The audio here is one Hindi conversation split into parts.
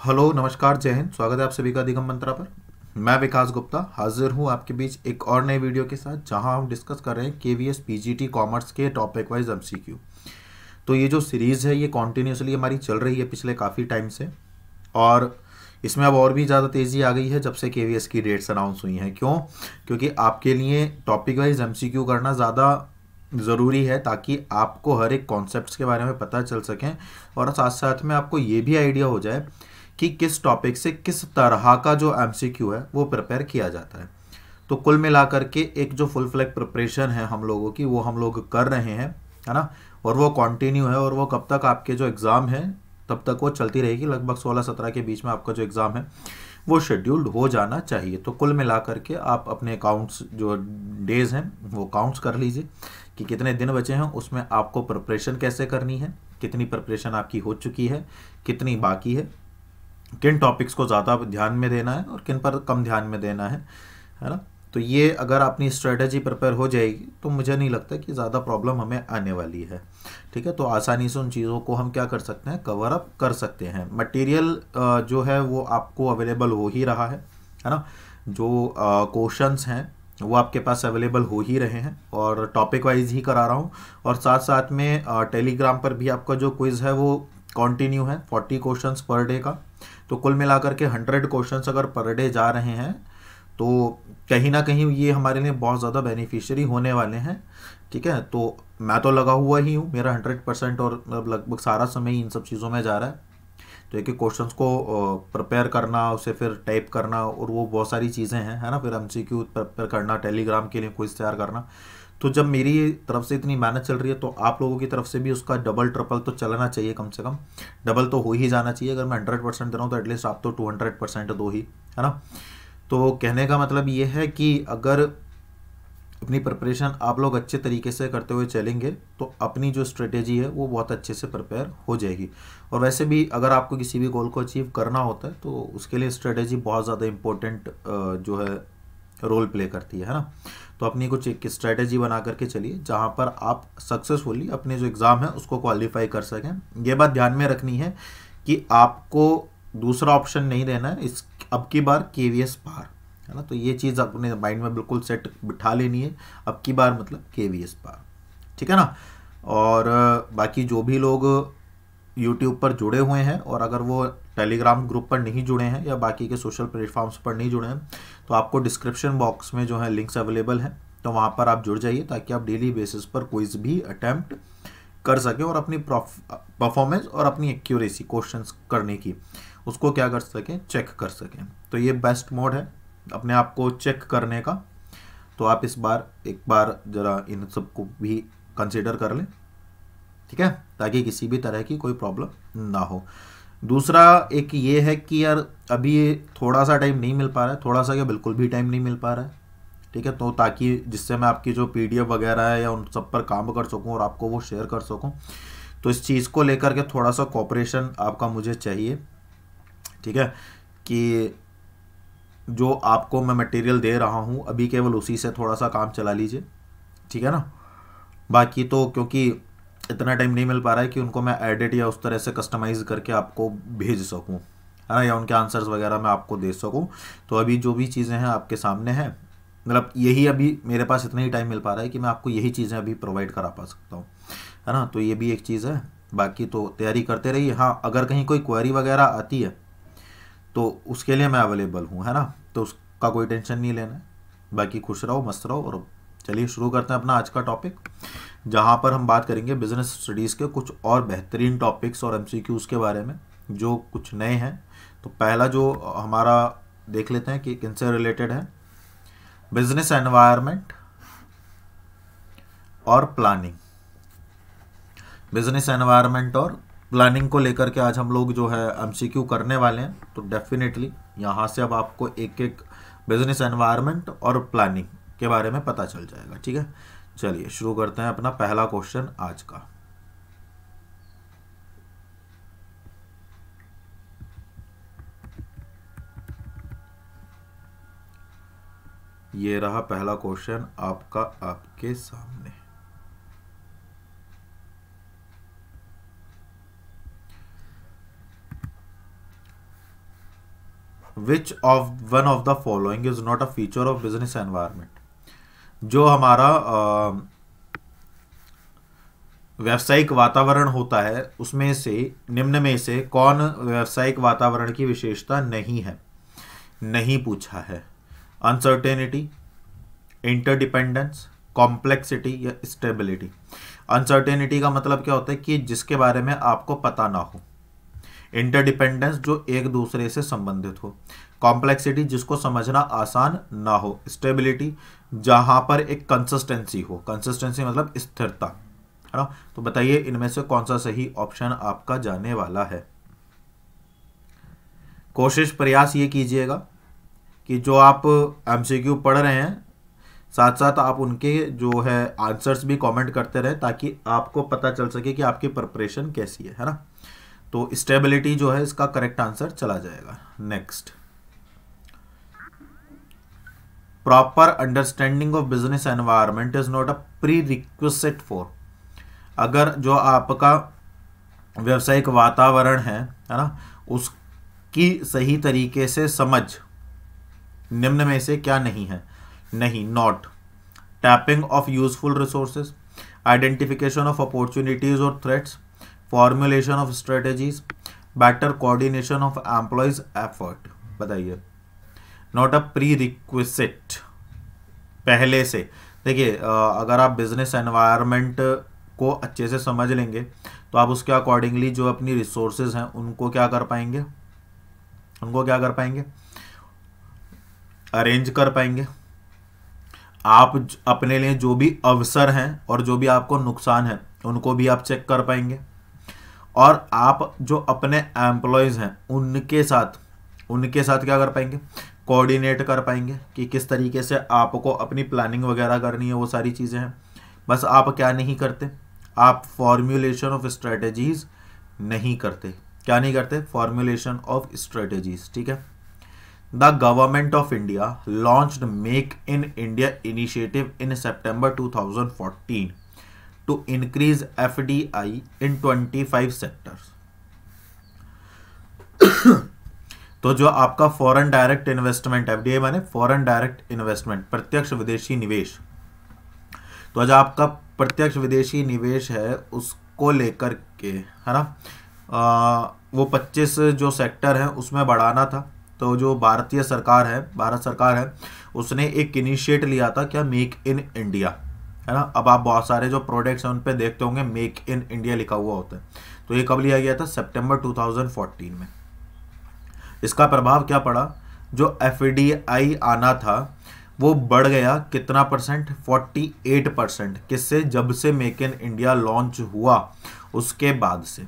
हेलो, नमस्कार, जय हिंद। स्वागत है आप सभी का दिगम मंत्रा पर। मैं विकास गुप्ता हाजिर हूँ आपके बीच एक और नए वीडियो के साथ, जहाँ हम डिस्कस कर रहे हैं K V S P G T commerce के topic wise M C Q तो ये जो सीरीज़ है, ये कॉन्टीन्यूसली हमारी चल रही है पिछले काफ़ी टाइम से। और इसमें अब और भी ज़्यादा तेज़ी आ गई है जब से के वी एस की डेट्स अनाउंस हुई हैं। क्यों? क्योंकि आपके लिए topic wise M C Q करना ज़्यादा ज़रूरी है, ताकि आपको हर एक कॉन्सेप्ट के बारे में पता चल सकें। और साथ साथ में आपको ये भी आइडिया हो जाए कि किस टॉपिक से किस तरह का जो एमसीक्यू है, वो प्रिपेयर किया जाता है। तो कुल मिलाकर के एक जो फुल फ्लैग प्रिपरेशन है हम लोगों की, वो हम लोग कर रहे हैं, है ना? और वो कंटिन्यू है और वो कब तक आपके जो एग्ज़ाम है, तब तक वो चलती रहेगी। लगभग 16-17 के बीच में आपका जो एग्ज़ाम है, वो शेड्यूल्ड हो जाना चाहिए। तो कुल मिलाकर के आप अपने अकाउंट्स जो डेज़ हैं, वो काउंट्स कर लीजिए कि कितने दिन बचे हैं, उसमें आपको प्रिपरेशन कैसे करनी है, कितनी प्रिपरेशन आपकी हो चुकी है, कितनी बाकी है किन टॉपिक्स को ज़्यादा ध्यान में देना है और किन पर कम ध्यान में देना है है ना? तो ये अगर अपनी स्ट्रेटजी प्रिपेयर हो जाएगी तो मुझे नहीं लगता कि ज़्यादा प्रॉब्लम हमें आने वाली है। ठीक है? तो आसानी से उन चीज़ों को हम क्या कर सकते हैं? कवर अप कर सकते हैं। मटेरियल जो है वो आपको अवेलेबल हो ही रहा है है ना? जो क्वेश्चंस हैं, वो आपके पास अवेलेबल हो ही रहे हैं और टॉपिक वाइज ही करा रहा हूँ। और साथ साथ में टेलीग्राम पर भी आपका जो क्विज़ है वो कंटिन्यू है फोर्टी क्वेश्चंस पर डे का। तो कुल मिलाकर के हंड्रेड क्वेश्चंस अगर पर डे जा रहे हैं तो कहीं ना कहीं ये हमारे लिए बहुत ज़्यादा बेनिफिशियरी होने वाले हैं, ठीक है? तो मैं तो लगा हुआ ही हूँ, मेरा हंड्रेड परसेंट और लगभग सारा समय इन सब चीज़ों में जा रहा है। तो एक एक क्वेश्चन को प्रिपेयर करना, उसे फिर टाइप करना और वो बहुत सारी चीज़ें हैं, है ना? फिर एम सी क्यू प्रिपेयर करना टेलीग्राम के लिए क्विज तैयार करना। तो जब मेरी तरफ़ से इतनी मेहनत चल रही है तो आप लोगों की तरफ़ से भी उसका डबल ट्रिपल तो चलना चाहिए कम से कम। डबल तो हो ही जाना चाहिए। अगर मैं हंड्रेड परसेंट दे रहा हूँ तो एटलीस्ट आप तो टू हंड्रेड परसेंट दो ही, है ना? तो कहने का मतलब ये है कि अगर अपनी प्रिपरेशन आप लोग अच्छे तरीके से करते हुए चलेंगे तो अपनी जो स्ट्रेटेजी है, वो बहुत अच्छे से प्रिपेयर हो जाएगी। और वैसे भी अगर आपको किसी भी गोल को अचीव करना होता है तो उसके लिए स्ट्रेटेजी बहुत ज़्यादा इम्पोर्टेंट जो है रोल प्ले करती है ना? तो अपनी कुछ एक स्ट्रैटेजी बना करके चलिए, जहाँ पर आप सक्सेसफुली अपने जो एग्ज़ाम है, उसको क्वालिफाई कर सकें। ये बात ध्यान में रखनी है कि आपको दूसरा ऑप्शन नहीं देना है, इस अब की बार के वी एस पार है ना? तो ये चीज़ अपने माइंड में बिल्कुल सेट बिठा लेनी है, अब की बार मतलब के वी एस पार ठीक है ना? और बाकी जो भी लोग यूट्यूब पर जुड़े हुए हैं और अगर वो टेलीग्राम ग्रुप पर नहीं जुड़े हैं या बाकी के सोशल प्लेटफॉर्म्स पर नहीं जुड़े हैं तो आपको डिस्क्रिप्शन बॉक्स में जो है लिंक्स अवेलेबल हैं। तो वहाँ पर आप जुड़ जाइए ताकि आप डेली बेसिस पर कोई भी अटैम्प्ट कर सकें और अपनी परफॉर्मेंस और अपनी एक्यूरेसी क्वेश्चंस करने की, उसको क्या कर सकें? चेक कर सकें। तो ये बेस्ट मोड है अपने आप को चेक करने का। तो आप इस बार, एक बार ज़रा इन सबको भी कंसिडर कर लें। ठीक है? ताकि किसी भी तरह की कोई प्रॉब्लम ना हो। दूसरा एक ये है कि यार अभी थोड़ा सा टाइम नहीं मिल पा रहा है, थोड़ा सा क्या बिल्कुल भी टाइम नहीं मिल पा रहा है, ठीक है? तो ताकि जिससे मैं आपकी जो पीडीएफ वगैरह है या उन सब पर काम कर सकूँ और आपको वो शेयर कर सकूँ तो इस चीज़ को लेकर के थोड़ा सा कॉपरेशन आपका मुझे चाहिए, ठीक है? कि जो आपको मैं मटेरियल दे रहा हूँ, अभी केवल उसी से थोड़ा सा काम चला लीजिए, ठीक है ना? बाकी तो क्योंकि इतना टाइम नहीं मिल पा रहा है कि उनको मैं एडिट या उस तरह से कस्टमाइज़ करके आपको भेज सकूँ, है ना, या उनके आंसर्स वगैरह मैं आपको दे सकूँ। तो अभी जो भी चीज़ें हैं आपके सामने हैं मतलब यही अभी मेरे पास इतना ही टाइम मिल पा रहा है कि मैं आपको यही चीज़ें अभी प्रोवाइड करा पा सकता हूँ, है ना। तो ये भी एक चीज़ है। बाकी तो तैयारी करते रहिए। हाँ अगर कहीं कोई क्वेरी वगैरह आती है तो उसके लिए मैं अवेलेबल हूँ, है ना। तो उसका कोई टेंशन नहीं लेना है। बाकी खुश रहो, मस्त रहो और चलिए शुरू करते हैं अपना आज का टॉपिक जहाँ पर हम बात करेंगे बिज़नेस स्टडीज़ के कुछ और बेहतरीन टॉपिक्स और एम के बारे में, जो कुछ नए हैं। तो पहला जो हमारा देख लेते हैं कि किनसे रिलेटेड है। बिज़नेस एनवायरनमेंट और प्लानिंग बिज़नेस एनवायरनमेंट और प्लानिंग को लेकर के आज हम लोग जो है एम करने वाले हैं। तो डेफिनेटली यहाँ से अब आपको एक एक बिज़नेस एनवायरनमेंट और प्लानिंग के बारे में पता चल जाएगा, ठीक है? चलिए, शुरू करते हैं अपना पहला क्वेश्चन आज का। ये रहा पहला क्वेश्चन आपका, आपके सामने। Which of one of the following is not a feature of business environment जो हमारा व्यावसायिक वातावरण होता है, उसमें से, निम्न में से कौन व्यावसायिक वातावरण की विशेषता नहीं है? नहीं पूछा है। अनसर्टेनिटी इंटरडिपेंडेंस कॉम्प्लेक्सिटी या स्टेबिलिटी अनसर्टेनिटी का मतलब क्या होता है कि जिसके बारे में आपको पता ना हो। इंटरडिपेंडेंस जो एक दूसरे से संबंधित हो। कॉम्प्लेक्सिटी जिसको समझना आसान ना हो। स्टेबिलिटी जहाँ पर एक कंसिस्टेंसी हो। कंसिस्टेंसी मतलब स्थिरता, है ना? तो बताइए इनमें से कौन सा सही ऑप्शन आपका जाने वाला है? कोशिश, प्रयास ये कीजिएगा कि जो आप एमसीक्यू पढ़ रहे हैं साथ साथ आप उनके जो है आंसर्स भी कमेंट करते रहे ताकि आपको पता चल सके कि आपकी प्रिपरेशन कैसी है है ना? तो स्टेबिलिटी जो है इसका करेक्ट आंसर चला जाएगा। Next proper understanding of business environment is not a pre request for अगर जो आपका व्यवसायिक वातावरण है है ना, उसकी सही तरीके से समझ, निम्न में से क्या नहीं है? नहीं not tapping of useful resources identification of opportunities और threats formulation of strategies better coordination of employees effort बताइए। नॉट अ प्री रिक्वेस्ट पहले से। देखिए अगर आप बिज़नेस एनवायरनमेंट को अच्छे से समझ लेंगे तो आप उसके अकॉर्डिंगली जो अपनी रिसोर्सेज हैं, उनको क्या कर पाएँगे? उनको क्या कर पाएँगे? अरेंज कर पाएँगे। आप अपने लिए जो भी अवसर हैं और जो भी आपको नुकसान है, उनको भी आप चेक कर पाएँगे। और आप जो अपने एम्प्लॉयज़ हैं, उनके साथ उनके साथ क्या कर पाएँगे? कोऑर्डिनेट कर पाएँगे कि किस तरीके से आपको अपनी प्लानिंग वगैरह करनी है, वो सारी चीज़ें हैं। बस आप क्या नहीं करते? आप फॉर्मुलेशन ऑफ़ स्ट्रेटजीज नहीं करते। क्या नहीं करते? फॉर्मुलेशन ऑफ़ स्ट्रेटजीज ठीक है? The government of India launched make in India initiative in September 2014 to increase FDI in 25 sectors. तो जो आपका फॉरेन डायरेक्ट इन्वेस्टमेंट एफडीआई माने फॉरेन डायरेक्ट इन्वेस्टमेंट प्रत्यक्ष विदेशी निवेश। तो जो आपका प्रत्यक्ष विदेशी निवेश है उसको लेकर के है ना? आ, वो 25 जो सेक्टर है उसमें बढ़ाना था। तो जो भारतीय सरकार है भारत सरकार है उसने एक इनिशिएट लिया था क्या? मेक इन इंडिया है ना? अब आप बहुत सारे जो प्रोडक्ट्स हैं उन पर देखते होंगे मेक इन इंडिया लिखा हुआ होता है। तो ये कब लिया गया था? सितंबर 2014 में। इसका प्रभाव क्या पड़ा? जो एफडीआई आना था, वो बढ़ गया कितना परसेंट 48 परसेंट किससे? जब से मेक इन इंडिया लॉन्च हुआ, उसके बाद से।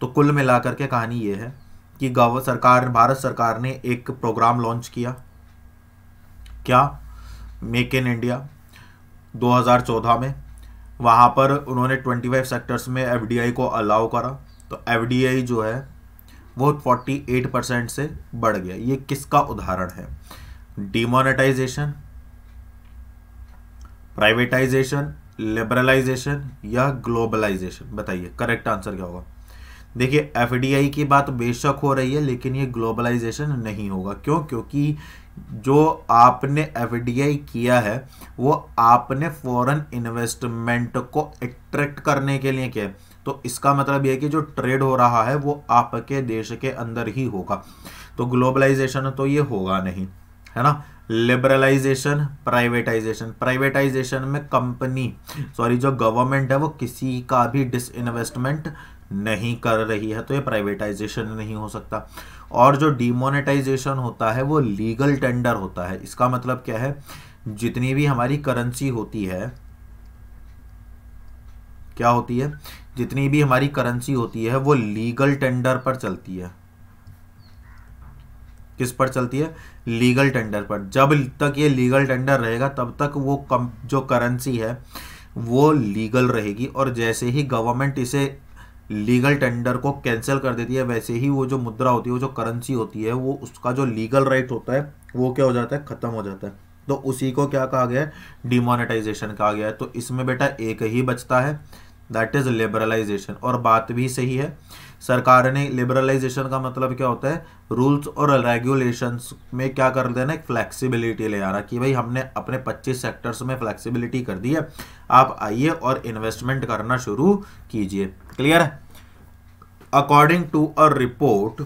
तो कुल मिलाकर के कहानी ये है कि गव, सरकार, भारत सरकार ने एक प्रोग्राम लॉन्च किया। क्या? मेक इन इंडिया 2014 में। वहाँ पर उन्होंने 25 सेक्टर्स में एफडीआई को अलाउ करा। तो एफडीआई जो है वो 48 परसेंट से बढ़ गया। ये किसका उदाहरण है? डिमोनेटाइजेशन प्राइवेटाइजेशन लिबरलाइजेशन या ग्लोबलाइजेशन बताइए करेक्ट आंसर क्या होगा? देखिए एफडीआई की बात बेशक हो रही है, लेकिन ये ग्लोबलाइजेशन नहीं होगा। क्यों? क्योंकि जो आपने एफडीआई किया है, वो आपने फॉरेन इन्वेस्टमेंट को अट्रैक्ट करने के लिए किया तो इसका मतलब यह कि जो ट्रेड हो रहा है, वो आपके देश के अंदर ही होगा। तो ग्लोबलाइजेशन तो ये होगा नहीं, है ना? लिबरलाइजेशन प्राइवेटाइजेशन प्राइवेटाइजेशन में कंपनी सॉरी जो गवर्नमेंट है, वो किसी का भी डिसइन्वेस्टमेंट नहीं कर रही है तो ये प्राइवेटाइजेशन नहीं हो सकता। और जो डिमोनेटाइजेशन होता है, वो लीगल टेंडर होता है। इसका मतलब क्या है? जितनी भी हमारी करेंसी होती है, क्या होती है? जितनी भी हमारी करेंसी होती है, वो लीगल टेंडर पर चलती है। किस पर चलती है? लीगल टेंडर पर। जब तक ये लीगल टेंडर रहेगा, तब तक वो कम, जो करेंसी है, वो लीगल रहेगी। और जैसे ही गवर्नमेंट इसे लीगल टेंडर को कैंसिल कर देती है, वैसे ही वो जो मुद्रा होती है, वो जो करेंसी होती है, वो उसका जो लीगल राइट होता है, वो क्या हो जाता है? ख़त्म हो जाता है। तो उसी को क्या कहा गया है? डिमोनेटाइजेशन कहा गया है। तो इसमें बेटा एक ही बचता है। दैट इज़ लिबरलाइजेशन और बात भी सही है। सरकार ने लिबरलाइजेशन का मतलब क्या होता है? रूल्स और रेगुलेशंस में क्या कर देना एक फ्लेक्सिबिलिटी ले आना कि भाई हमने अपने 25 सेक्टर्स में फ्लेक्सिबिलिटी कर दी है। आप आइए और इन्वेस्टमेंट करना शुरू कीजिए। क्लियर है? According to a report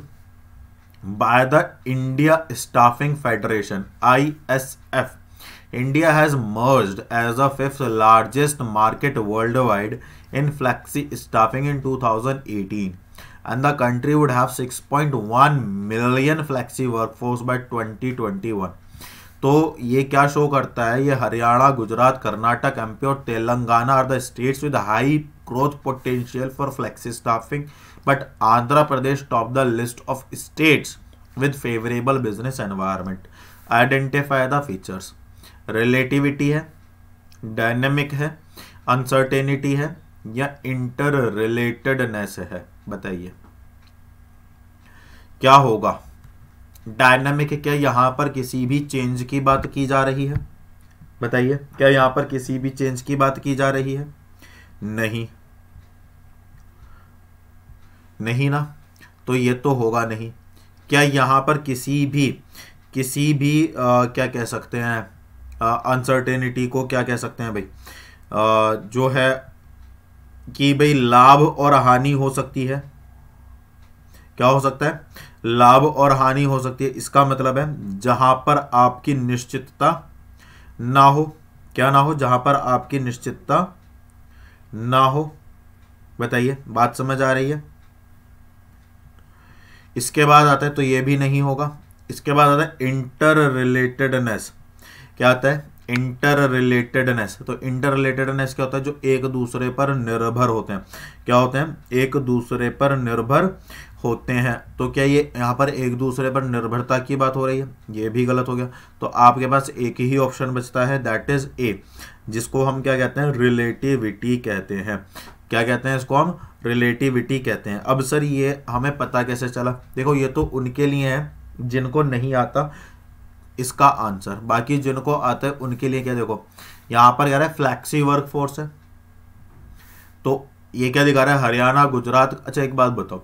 by the India staffing federation I S F India has has as as fifth largest market world worldwide in flexi staffing in 2018 and the country would have 6.1 million flexi workforce by 2021 तो ये क्या शो करता है? ये हरियाणा, गुजरात, कर्नाटक एमपी और Telangana are the states with high growth potential for flexi staffing but Andhra Pradesh top the list of states with favourable business environment identify the features relativity है. डायनेमिक है. अनसर्टेनिटी है. या इंटर रिलेटेडनेस है बताइए। क्या होगा? डायनेमिक क्या यहाँ पर किसी भी चेंज की बात की जा रही है? बताइए क्या यहाँ पर किसी भी चेंज की बात की जा रही है? नहीं। नहीं ना? तो ये तो होगा नहीं। क्या यहाँ पर किसी भी किसी भी आ, क्या कह सकते हैं अनसर्टेनिटी को क्या कह सकते हैं भाई? जो है कि भाई लाभ और हानि हो सकती है। क्या हो सकता है? लाभ और हानि हो सकती है। इसका मतलब है जहाँ पर आपकी निश्चितता ना हो। क्या ना हो? जहाँ पर आपकी निश्चितता ना हो। बताइए, बात समझ आ रही है? इसके बाद आता है तो ये भी नहीं होगा। इसके बाद आता है इंटर रिलेटेडनेस क्या आता है? इंटर रिलेटेडनेस तो इंटर रिलेटेडनेस क्या होता है? जो एक दूसरे पर निर्भर होते हैं। क्या होते हैं? एक दूसरे पर निर्भर होते हैं। तो क्या ये यहाँ पर एक दूसरे पर निर्भरता की बात हो रही है? ये भी गलत हो गया। तो आपके पास एक ही ऑप्शन बचता है दैट इज़ ए जिसको हम क्या कहते हैं? रिलेटिविटी कहते हैं। क्या कहते हैं इसको हम? रिलेटिविटी कहते हैं। अब सर ये हमें पता कैसे चला? देखो, ये तो उनके लिए है, जिनको नहीं आता इसका आंसर। बाकी जिनको आता है, उनके लिए क्या देखो। यहाँ पर कह रहा है फ्लैक्सी वर्क फोर्स है। तो ये क्या दिखा रहा है? हरियाणा, गुजरात। अच्छा एक बात बताओ।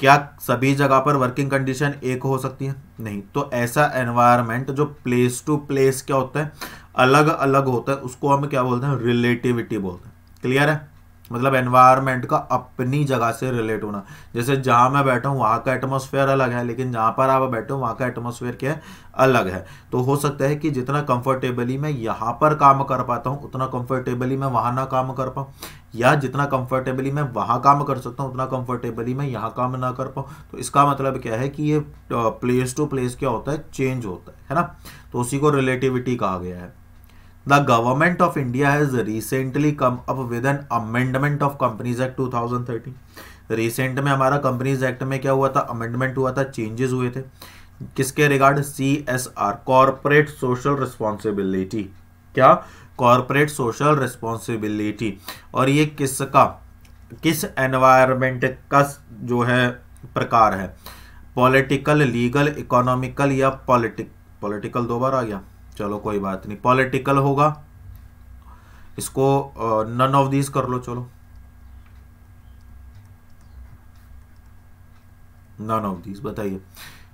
क्या सभी जगह पर वर्किंग कंडीशन एक हो सकती है? नहीं। तो ऐसा एनवायरनमेंट जो प्लेस टू प्लेस क्या होता है अलग अलग होता है, उसको हम क्या बोलते हैं? रिलेटिविटी बोलते हैं। क्लियर है? मतलब एनवायरनमेंट का अपनी जगह से रिलेट होना। जैसे जहाँ मैं बैठा हूँ, वहाँ का एटमोसफेयर अलग है, लेकिन जहाँ पर आप बैठे हो, वहाँ का एटमोसफेयर क्या है? अलग है। तो हो सकता है कि जितना कंफर्टेबली मैं यहाँ पर काम कर पाता हूँ, उतना कंफर्टेबली मैं वहाँ ना काम कर पाऊँ, या जितना कंफर्टेबली मैं वहाँ काम कर सकता हूँ, उतना कंफर्टेबली मैं यहाँ काम ना कर पाऊँ। तो इसका मतलब क्या है कि ये प्लेस टू प्लेस क्या होता है? चेंज होता है ना? तो उसी को रिलेटिविटी कहा गया है। The government of India has recently come up with an amendment of Companies Act 2013. Recent में हमारा कंपनीज़ एक्ट में क्या हुआ था? अमेंडमेंट हुआ था चेंजेस हुए थे। किसके regard C S R corporate social responsibility क्या? कॉरपोरेट सोशल रिस्पॉन्सिबिलिटी और ये किसका? किस एनवायरमेंट का जो है प्रकार है? पॉलिटिकल लीगल इकोनॉमिकल या पॉलिटिक पॉलिटिकल दो बार आ गया। चलो कोई बात नहीं। पॉलिटिकल होगा। इसको नन ऑफ़ दीज कर लो, चलो। नन ऑफ़ दीज बताइए।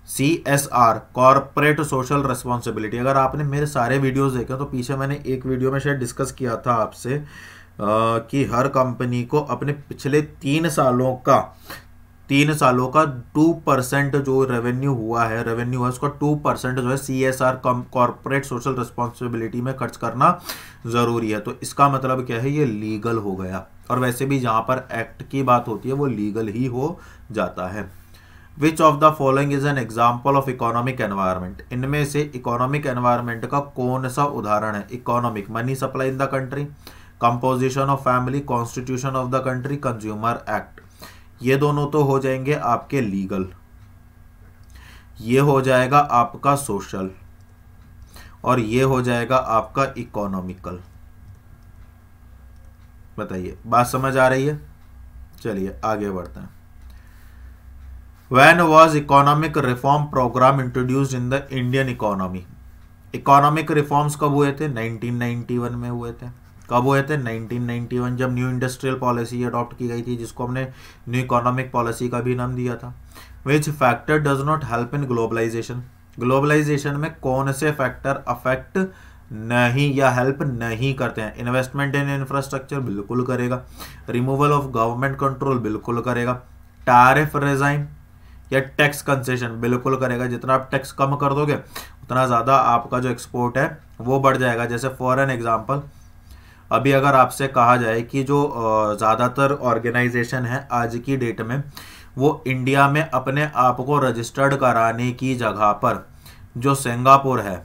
C S R corporate social responsibility अगर आपने मेरे सारे वीडियोस देखे तो पीछे मैंने एक वीडियो में शायद डिस्कस किया था आपसे कि हर कंपनी को अपने पिछले तीन सालों का तीन सालों का टू परसेंट जो रेवेन्यू हुआ है रेवेन्यू है उसका टू परसेंट जो है C S R corporate social responsibility में खर्च करना ज़रूरी है। तो इसका मतलब क्या है? ये लीगल हो गया। और वैसे भी जहाँ पर एक्ट की बात होती है, वो लीगल ही हो जाता है। Which of the following is an example of economic environment इनमें से इकोनॉमिक एनवायरमेंट का कौन सा उदाहरण है? Economic money supply in the country composition of family constitution of the country consumer act ये दोनों तो हो जाएँगे आपके लीगल। ये हो जाएगा आपका सोशल और ये हो जाएगा आपका इकोनॉमिकल। बताइए, बात समझ आ रही है? चलिए, आगे बढ़ते हैं। When was economic reform programme introduced in the Indian economy economic reforms कब हुए थे? 1991 में हुए थे। कब हुए थे? 1991 जब न्यू इंडस्ट्रियल पॉलिसी अडॉप्ट की गई थी, जिसको हमने न्यू इकोनॉमिक पॉलिसी का भी नाम दिया था। Which factor does not help in globalisation globalisation में कौन से फैक्टर अफेक्ट नहीं या हेल्प नहीं करते हैं? इन्वेस्टमेंट इन इंफ्रास्ट्रक्चर बिल्कुल करेगा। रिमूवल ऑफ़ गवर्नमेंट कंट्रोल बिल्कुल करेगा। टैरिफ रिजाइन या टैक्स कंसेशन बिल्कुल करेगा। जितना आप टैक्स कम कर दोगे, उतना ज़्यादा आपका जो एक्सपोर्ट है, वो बढ़ जाएगा। जैसे फॉर एन एग्ज़ाम्पल अभी अगर आपसे कहा जाए कि जो ज़्यादातर ऑर्गेनाइजेशन है आज की डेट में, वो इंडिया में अपने आप को रजिस्टर्ड कराने की जगह पर, जो सिंगापुर है,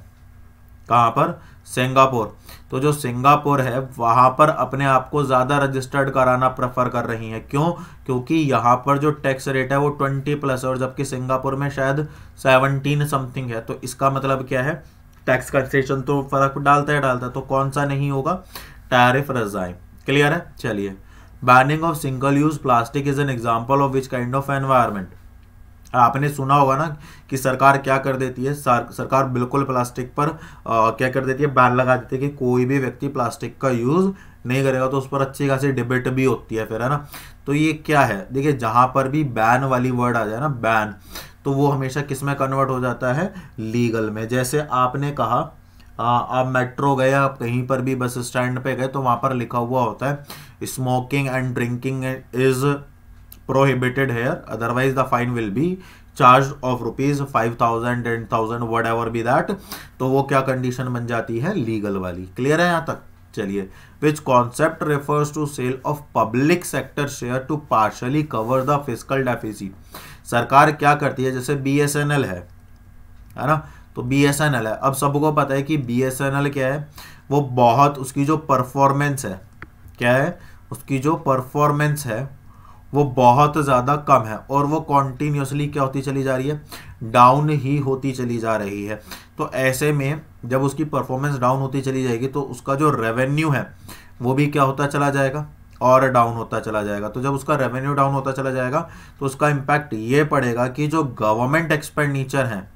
कहाँ पर? सिंगापुर तो जो सिंगापुर है, वहाँ पर अपने आप को ज़्यादा रजिस्टर्ड कराना प्रेफर कर रही हैं। क्यों? क्योंकि यहाँ पर जो टैक्स रेट है, वो ट्वेंटी प्लस और जबकि सिंगापुर में शायद सेवनटीन समथिंग है। तो इसका मतलब क्या है? टैक्स कंसेशन तो फ़र्क डालता है डालता है। तो कौन सा नहीं होगा? टैरिफ रजाई क्लियर है? चलिए. Banning of single use plastic is an example of which kind of environment आपने सुना होगा ना कि सरकार क्या कर देती है? सर, सरकार बिल्कुल प्लास्टिक पर आ, क्या कर देती है? बैन लगा देती है कि कोई भी व्यक्ति प्लास्टिक का यूज़ नहीं करेगा तो उस पर अच्छी खासी डिबेट भी होती है फिर है ना? तो ये क्या है? देखिए जहाँ पर भी बैन वाली वर्ड आ जाए ना बैन तो वो हमेशा किसमें कन्वर्ट हो जाता है? लीगल में. जैसे आपने कहा आप मेट्रो गए, आप कहीं पर भी बस स्टैंड पे गए तो वहाँ पर लिखा हुआ होता है smoking and drinking is prohibited here, otherwise the fine will be charge of rupees five thousand ten thousand whatever be that तो वो क्या कंडीशन बन जाती है? लीगल वाली। क्लियर है यहाँ तक? चलिए। Which concept refers to sale of public sector share to partially cover the fiscal deficit सरकार क्या करती है? जैसे बी एस एन एल है है ना? तो एल है। अब सबको पता है कि बी एस एन एल क्या है? वो बहुत, उसकी जो परफॉर्मेंस है, क्या है? उसकी जो परफॉर्मेंस है, वो बहुत ज़्यादा कम है और वो कॉन्टीन्यूसली क्या होती चली जा रही है? डाउन ही होती चली जा रही है। तो ऐसे में जब उसकी परफॉर्मेंस डाउन होती चली जाएगी तो उसका जो रेवेन्यू है, वो भी क्या होता चला जाएगा? और डाउन होता चला जाएगा। तो जब उसका रेवेन्यू डाउन होता चला जाएगा तो उसका इम्पैक्ट ये पड़ेगा कि जो गवर्नमेंट एक्सपेंडिचर हैं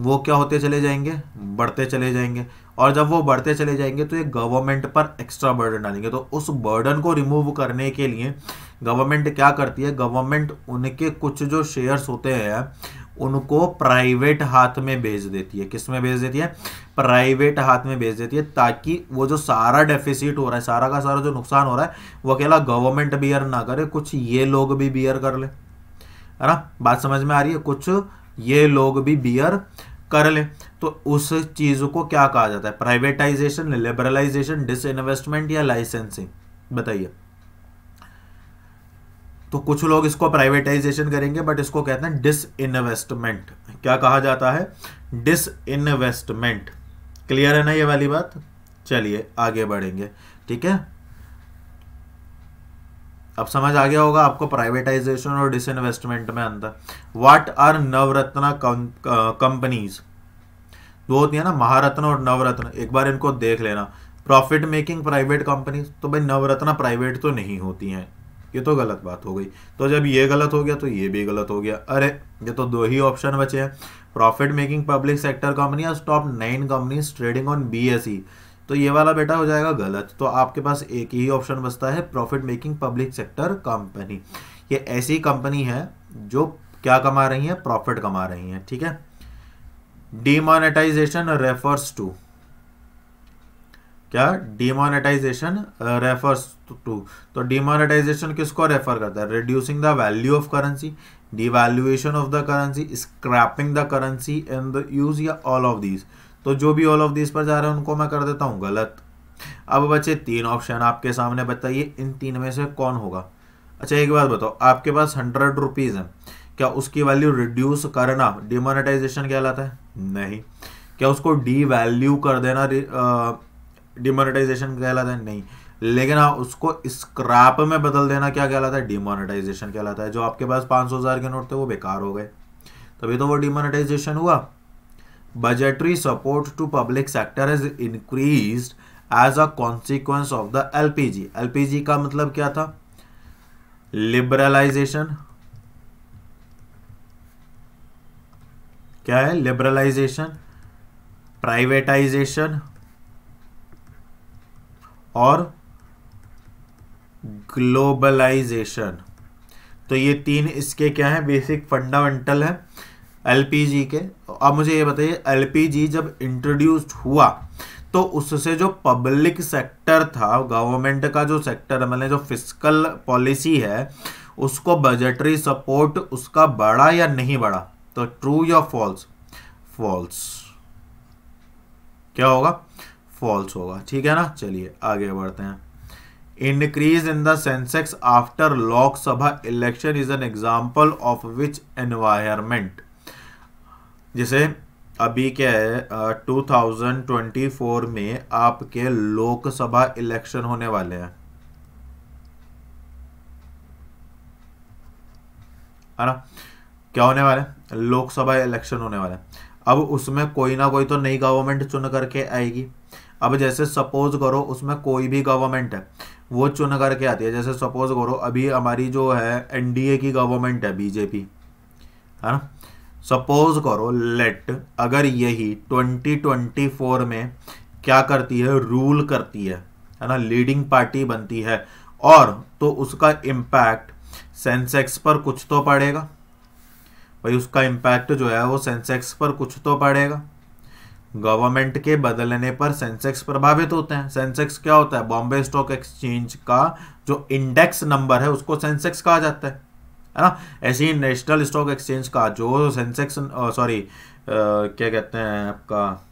वो क्या होते चले जाएँगे? बढ़ते चले जाएँगे। और जब वो बढ़ते चले जाएँगे तो ये गवर्नमेंट पर एक्स्ट्रा बर्डन डालेंगे। तो उस बर्डन को रिमूव करने के लिए गवर्नमेंट क्या करती है? गवर्नमेंट उनके कुछ जो शेयर्स होते हैं, उनको प्राइवेट हाथ में भेज देती है। किसमें भेज देती है? प्राइवेट हाथ में भेज देती है, ताकि वो जो सारा डेफिसिट हो रहा है, सारा का सारा जो नुकसान हो रहा है, वो अकेला गवर्नमेंट बियर ना करे। कुछ ये लोग भी बियर कर ले। है ना? बात समझ में आ रही है? कुछ ये लोग भी बियर कर ले तो उस चीज़ को क्या कहा जाता है? प्राइवेटाइजेशन लिबरलाइजेशन डिसइन्वेस्टमेंट या लाइसेंसिंग बताइए। तो कुछ लोग इसको प्राइवेटाइजेशन करेंगे बट इसको कहते हैं डिस इन्वेस्टमेंट क्या कहा जाता है? डिस इन्वेस्टमेंट क्लियर है ना ये वाली बात? चलिए, आगे बढ़ेंगे। ठीक है? अब समझ आ गया होगा आपको प्राइवेटाइजेशन और डिसइन्वेस्टमेंट में अंतर। व्हाट आर नवरत्न कंपनीज़ दो होती है ना महारत्न और नवरत्न। एक बार इनको देख लेना। प्रॉफिट मेकिंग प्राइवेट कंपनी तो भाई नवरत्न प्राइवेट तो नहीं होती हैं। ये तो गलत बात हो गई। तो जब ये गलत हो गया तो ये भी गलत हो गया। अरे, ये तो दो ही ऑप्शन बचे हैं। Profit making public sector company top nine companies trading on B तो ये वाला बेटा हो जाएगा गलत। तो आपके पास एक ही ऑप्शन बचता है profit making public sector company ये ऐसी कंपनी है जो क्या कमा रही है? प्रॉफिट कमा रही है, ठीक है? डिमोनेटाइजेशन रेफर्स टू क्या? डिमोनेटाइजेशन रेफर्स टू तो डिमोनेटाइजेशन किसको रेफर करता है? Reducing the value of currency devaluation of the currency scrapping the currency and the use या ऑल ऑफ़ दीज तो जो भी ऑल ऑफ़ दिस पर जा रहे हैं, उनको मैं कर देता हूँ, गलत। अब बच्चे तीन ऑप्शन आपके सामने, बताइए इन तीन में से कौन होगा? अच्छा एक बात बताओ, आपके पास हंड्रेड रुपीज़ है। क्या उसकी वैल्यू रिड्यूस करना डिमोनेटाइजेशन कहलाता है? नहीं। क्या उसको डी वैल्यू कर देना डिमोनेटाइजेशन कहलाता है? नहीं। लेकिन हाँ उसको स्क्रैप में बदल देना क्या कहलाता है? डिमोनेटाइजेशन कहलाता है। जो आपके पास पाँच सौ हज़ार के नोट थे, वो बेकार हो गए। तभी तो वो डिमोनेटाइजेशन हुआ। Budgetary support to public sector is increase as a consequence of the LPG LPG का मतलब क्या था? लिबरलाइजेशन क्या है? लिबरलाइजेशन प्राइवेटाइजेशन और ग्लोबलाइजेशन तो ये तीन इसके क्या है? बेसिक फंडामेंटल है। एलपीजी के। अब मुझे ये बताइए, एलपीजी जब इंट्रोड्यूस्ड हुआ तो उससे जो पब्लिक सेक्टर था गवर्नमेंट का जो सेक्टर मतलब जो फ़िज़िकल पॉलिसी है, उसको बजटरी सपोर्ट उसका बढ़ा या नहीं बढ़ा? तो ट्रू या फॉल्स फॉल्स क्या होगा? फॉल्स होगा। ठीक है ना? चलिए, आगे बढ़ते हैं। The sensex after lok sabha election is an example of which environment? जैसे अभी क्या है टू थाउज़ेंड ट्वेंटी फोर में आपके लोकसभा इलेक्शन होने वाले हैं। है ना? क्या होने वाले लोकसभा इलेक्शन होने वाले अब उसमें कोई ना कोई तो नई गवर्नमेंट चुन करके आएगी। अब जैसे सपोज़ करो उसमें कोई भी गवर्नमेंट है, वो चुन करके आती है। जैसे सपोज़ करो अभी हमारी जो है एनडीए की गवर्नमेंट है बीजेपी है ना? सपोज़ करो लेट अगर यही 2024 में क्या करती है रूल करती है है ना लीडिंग पार्टी बनती है, और तो उसका इम्पैक्ट सेंसेक्स पर कुछ तो पड़ेगा। भाई उसका इम्पैक्ट जो है, वो सेंसेक्स पर कुछ तो पड़ेगा। गवर्नमेंट के बदलने पर सेंसेक्स प्रभावित होते हैं। सेंसेक्स क्या होता है? बॉम्बे स्टॉक एक्सचेंज का जो इंडेक्स नंबर है, उसको सेंसेक्स कहा जाता है। है ना? ऐसे ही नेशनल स्टॉक एक्सचेंज का जो सेंसेक्स सॉरी क्या कहते हैं आपका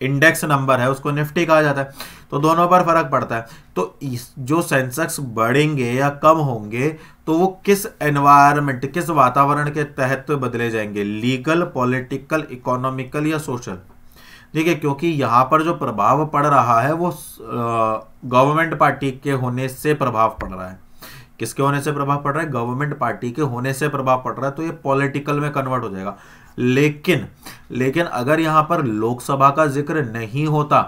इंडेक्स नंबर है, उसको निफ्टी कहा जाता है। तो दोनों पर फ़र्क पड़ता है। तो इस, जो सेंसेक्स बढ़ेंगे या कम होंगे तो वो किस एनवायरमेंट किस वातावरण के तहत तो बदले जाएँगे? लीगल पॉलिटिकल इकोनॉमिकल या सोशल ठीक है क्योंकि यहाँ पर जो प्रभाव पड़ रहा है, वो गवर्नमेंट पार्टी के होने से प्रभाव पड़ रहा है। किसके होने से प्रभाव पड़ रहा है? गवर्नमेंट पार्टी के होने से प्रभाव पड़ रहा है तो ये पॉलिटिकल में कन्वर्ट हो जाएगा। लेकिन लेकिन अगर यहाँ पर लोकसभा का ज़िक्र नहीं होता,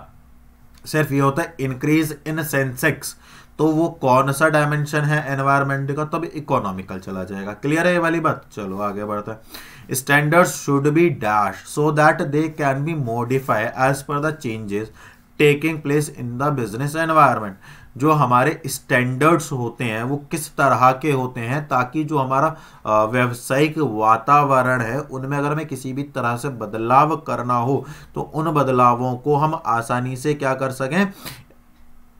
सिर्फ़ ये होता है इंक्रीज इन सेंसेक्स तो वो कौन सा डायमेंशन है एनवायरमेंट का? तब इकोनॉमिकल चला जाएगा। क्लियर है ये वाली बात? चलो, आगे बढ़ते हैं। Standards should be dash so that they can be modify as per the changes taking place in the business environment जो हमारे स्टैंडर्ड्स होते हैं, वो किस तरह के होते हैं ताकि जो हमारा व्यावसायिक वातावरण है, उनमें अगर हमें किसी भी तरह से बदलाव करना हो तो उन बदलावों को हम आसानी से क्या कर सकें?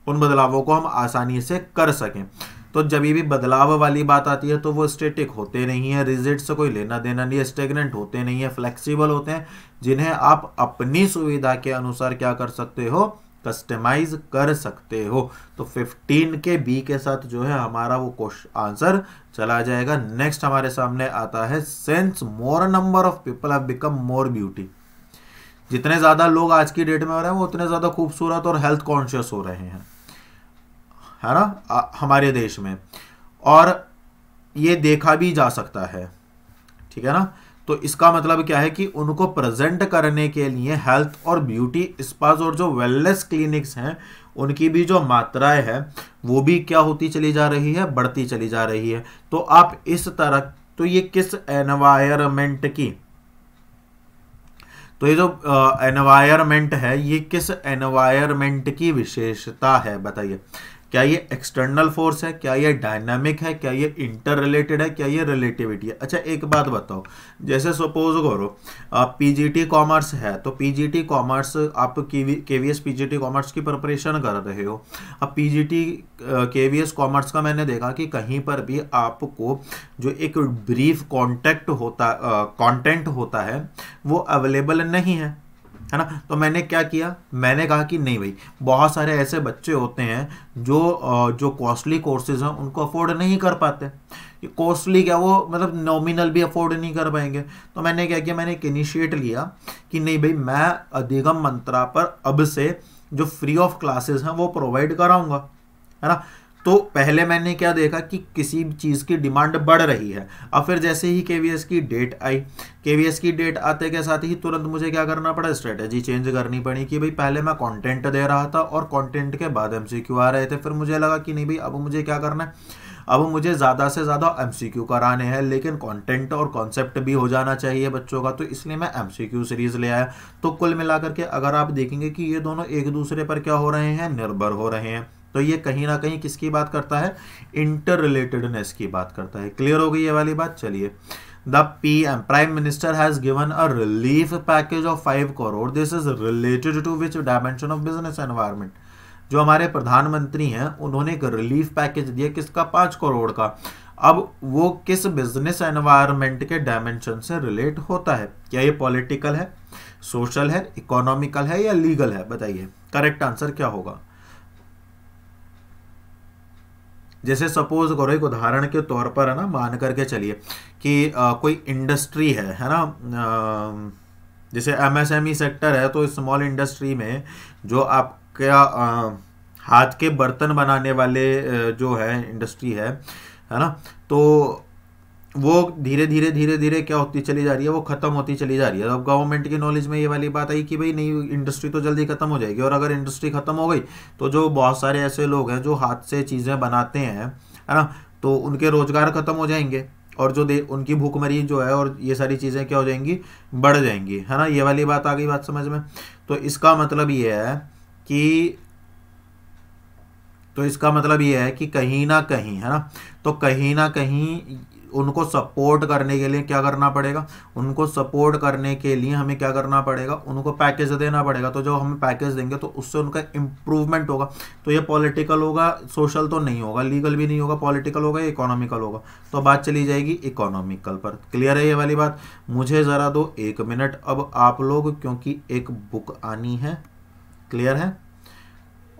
उन बदलावों को हम आसानी से कर सकें। तो जब भी बदलाव वाली बात आती है तो वो स्टेटिक होते नहीं है रिजिट से कोई लेना देना नहीं है स्टेगनेंट होते नहीं है फ्लेक्सिबल होते हैं, जिन्हें आप अपनी सुविधा के अनुसार क्या कर सकते हो? कस्टमाइज कर सकते हो। तो 15 के बी के साथ जो है हमारा वो क्वेश्चन आंसर चला जाएगा। नेक्स्ट हमारे सामने आता है since more number of people have become more beauty जितने ज़्यादा लोग आज की डेट में हो रहे हैं वो उतने ज़्यादा खूबसूरत और हेल्थ कॉन्शियस हो रहे हैं। है ना? आ, हमारे देश में। और ये देखा भी जा सकता है। ठीक है ना? तो इसका मतलब क्या है कि उनको प्रेजेंट करने के लिए हेल्थ और ब्यूटी स्पास और जो वेलनेस क्लिनिक्स हैं, उनकी भी जो मात्राएँ है, वो भी क्या होती चली जा रही है, बढ़ती चली जा रही है। तो आप इस तरह तो ये किस एनवायरमेंट की? तो ये जो एनवायरमेंट है, ये किस एनवायरमेंट की विशेषता है, बताइए। क्या ये एक्सटर्नल फोर्स है? क्या ये डायनामिक है? क्या ये इंटर रिलेटेड है? क्या ये रिलेटिविटी है? अच्छा एक बात बताओ। जैसे सपोज़ करो, आप पीजीटी कॉमर्स है तो पीजीटी कॉमर्स आप केवीएस पीजीटी कॉमर्स की प्रिपरेशन कर रहे हो। अब पीजीटी केवीएस कॉमर्स का मैंने देखा कि कहीं पर भी आपको जो एक ब्रीफ कॉन्टेक्ट होता कॉन्टेंट होता है, वो अवेलेबल नहीं है। है ना? तो मैंने क्या किया? मैंने कहा कि नहीं भाई, बहुत सारे ऐसे बच्चे होते हैं जो जो कॉस्टली कोर्सेज हैं, उनको अफोर्ड नहीं कर पाते। कॉस्टली क्या, वो मतलब नॉमिनल भी अफोर्ड नहीं कर पाएँगे। तो मैंने क्या किया? मैंने एक इनिशिएट लिया कि नहीं भाई, मैं अधिगम मंत्रा पर अब से जो फ्री ऑफ़ क्लासेस हैं, वो प्रोवाइड कराऊँगा। है ना? तो पहले मैंने क्या देखा कि किसी चीज़ की डिमांड बढ़ रही है। अब फिर जैसे ही के की डेट आई के की डेट आते के साथ ही तुरंत मुझे क्या करना पड़ा? स्ट्रेटेजी चेंज करनी पड़ी कि भाई पहले मैं कंटेंट दे रहा था और कंटेंट के बाद एमसीक्यू आ रहे थे। फिर मुझे लगा कि नहीं भाई, अब मुझे क्या करना है? अब मुझे ज़्यादा से ज़्यादा एमसीक्यू कराने हैं, लेकिन कंटेंट और कॉन्सेप्ट भी हो जाना चाहिए बच्चों का तो इसलिए मैं एमसीक्यू सीरीज़ ले आया। तो कुल मिलाकर के अगर आप देखेंगे कि ये दोनों एक दूसरे पर क्या हो रहे हैं? निर्भर हो रहे हैं। तो ये कहीं ना कहीं किसकी बात करता है? इंटर रिलेटेडनेस की बात करता है। क्लियर हो गई ये वाली बात? चलिए। The PM prime minister has given a relief package of five crore this is related to which dimension of business environment जो हमारे प्रधानमंत्री हैं, उन्होंने एक रिलीफ पैकेज दिया किसका? पाँच करोड़ का। अब वो किस बिज़नेस एनवायरनमेंट के डायमेंशन से रिलेट होता है? क्या ये पॉलिटिकल है? सोशल है? इकोनॉमिकल है? या लीगल है? बताइए। करेक्ट आंसर क्या होगा? जैसे सपोज़ करो एक उदाहरण के तौर पर है ना मान करके चलिए कि आ, कोई इंडस्ट्री है है ना आ, जैसे एमएसएमई सेक्टर है तो स्मॉल इंडस्ट्री में जो आपका हाथ के बर्तन बनाने वाले जो है इंडस्ट्री है है ना तो वो धीरे धीरे धीरे धीरे क्या होती चली जा रही है, वो खत्म होती चली जा रही है। अब गवर्नमेंट की नॉलेज में ये वाली बात आई कि भाई नहीं इंडस्ट्री तो जल्दी खत्म हो जाएगी। और अगर इंडस्ट्री खत्म हो गई तो जो बहुत सारे ऐसे लोग हैं जो हाथ से चीज़ें बनाते हैं, है ना तो उनके रोज़गार खत्म हो जाएँगे। और जो दे, उनकी भूखमरी जो है और ये सारी चीज़ें क्या हो जाएँगी? बढ़ जाएँगी, है ना, ये वाली बात आ गई बात समझ में। तो इसका मतलब ये है कि तो इसका मतलब ये है कि कहीं ना कहीं, है ना तो कहीं ना कहीं उनको सपोर्ट करने के लिए क्या करना पड़ेगा? उनको सपोर्ट करने के लिए हमें क्या करना पड़ेगा? उनको पैकेज देना पड़ेगा। तो जो हम पैकेज देंगे तो उससे उनका इम्प्रूवमेंट होगा। तो ये पॉलिटिकल होगा सोशल तो नहीं होगा लीगल भी नहीं होगा पॉलिटिकल होगा, या इकोनॉमिकल होगा। तो बात चली जाएगी इकोनॉमिकल पर। क्लियर है ये वाली बात? मुझे ज़रा दो, एक मिनट अब आप लोग, क्योंकि एक बुक आनी है क्लियर है?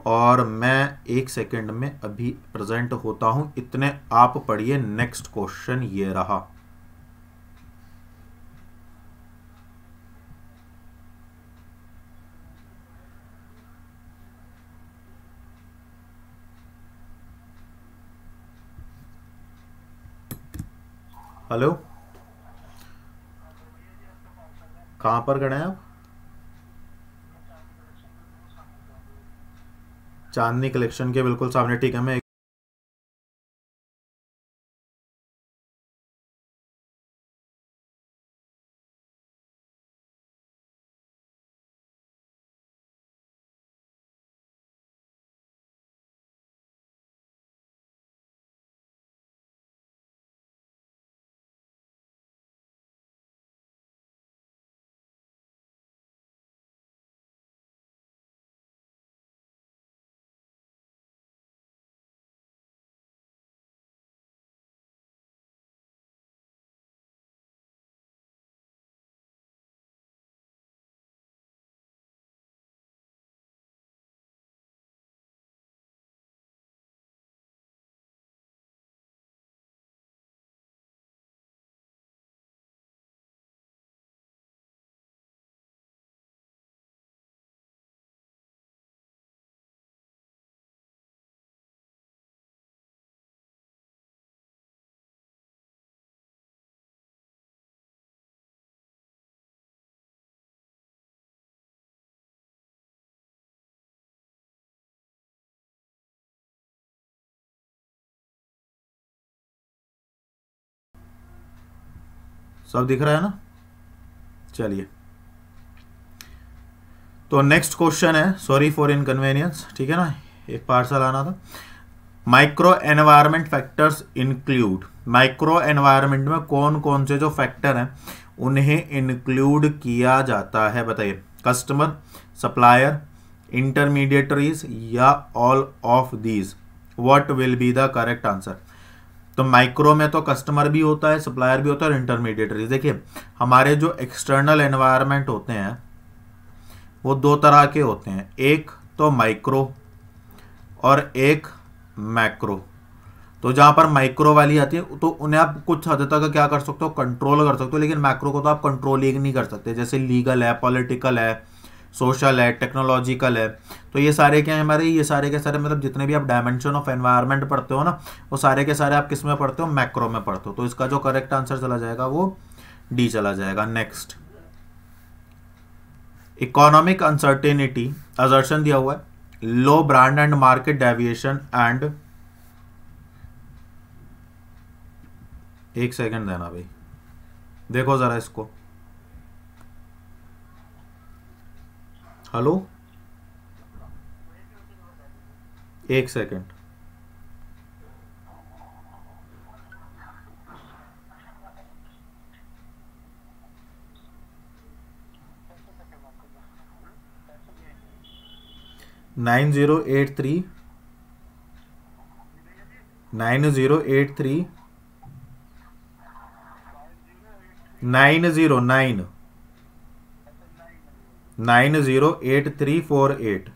और मैं एक सेकंड में अभी प्रेजेंट होता हूँ। इतने आप पढ़िए नेक्स्ट क्वेश्चन ये रहा। हेलो कहाँ पर खड़े हैं आप? चांदनी कलेक्शन के बिल्कुल सामने ठीक है मैं सब दिख रहा है ना? चलिए। तो नेक्स्ट क्वेश्चन है। सॉरी फॉर इनकन्वीनियंस ठीक है ना? एक पार्सल आना था। Micro environment factors include micro environment में कौन कौन से जो फैक्टर हैं, उन्हें इंक्लूड किया जाता है, बताइए। कस्टमर सप्लायर इंटरमीडिएटरीज या all of these what will be the correct answer तो माइक्रो में तो कस्टमर भी होता है सप्लायर भी होता है और इंटरमीडिएटरी देखिए, हमारे जो एक्सटर्नल एनवायरनमेंट होते हैं, वो दो तरह के होते हैं। एक तो माइक्रो और एक मैक्रो तो जहाँ पर माइक्रो वाली आती है तो उन्हें आप कुछ हद तक क्या कर सकते हो कंट्रोल कर सकते हो, लेकिन मैक्रो को तो आप कंट्रोल ही नहीं कर सकते। जैसे लीगल है पॉलिटिकल है सोशल है टेक्नोलॉजिकल है। तो ये सारे क्या है हमारे, ये सारे के सारे मतलब जितने भी आप डायमेंशन ऑफ़ एनवायरनमेंट पढ़ते हो ना, वो सारे के सारे आप किसमें पढ़ते हो? मैक्रो में पढ़ते हो। तो इसका जो करेक्ट आंसर चला जाएगा वो डी चला जाएगा। नेक्स्ट इकोनॉमिक अनसर्टेनिटी अजर्शन दिया हुआ है। Low brand and market deviation and एक सेकंड देना भाई। देखो ज़रा इसको। हेलो? एक second. Nine zero eight three. Nine zero eight three. Nine zero nine. Nine zero eight three four eight.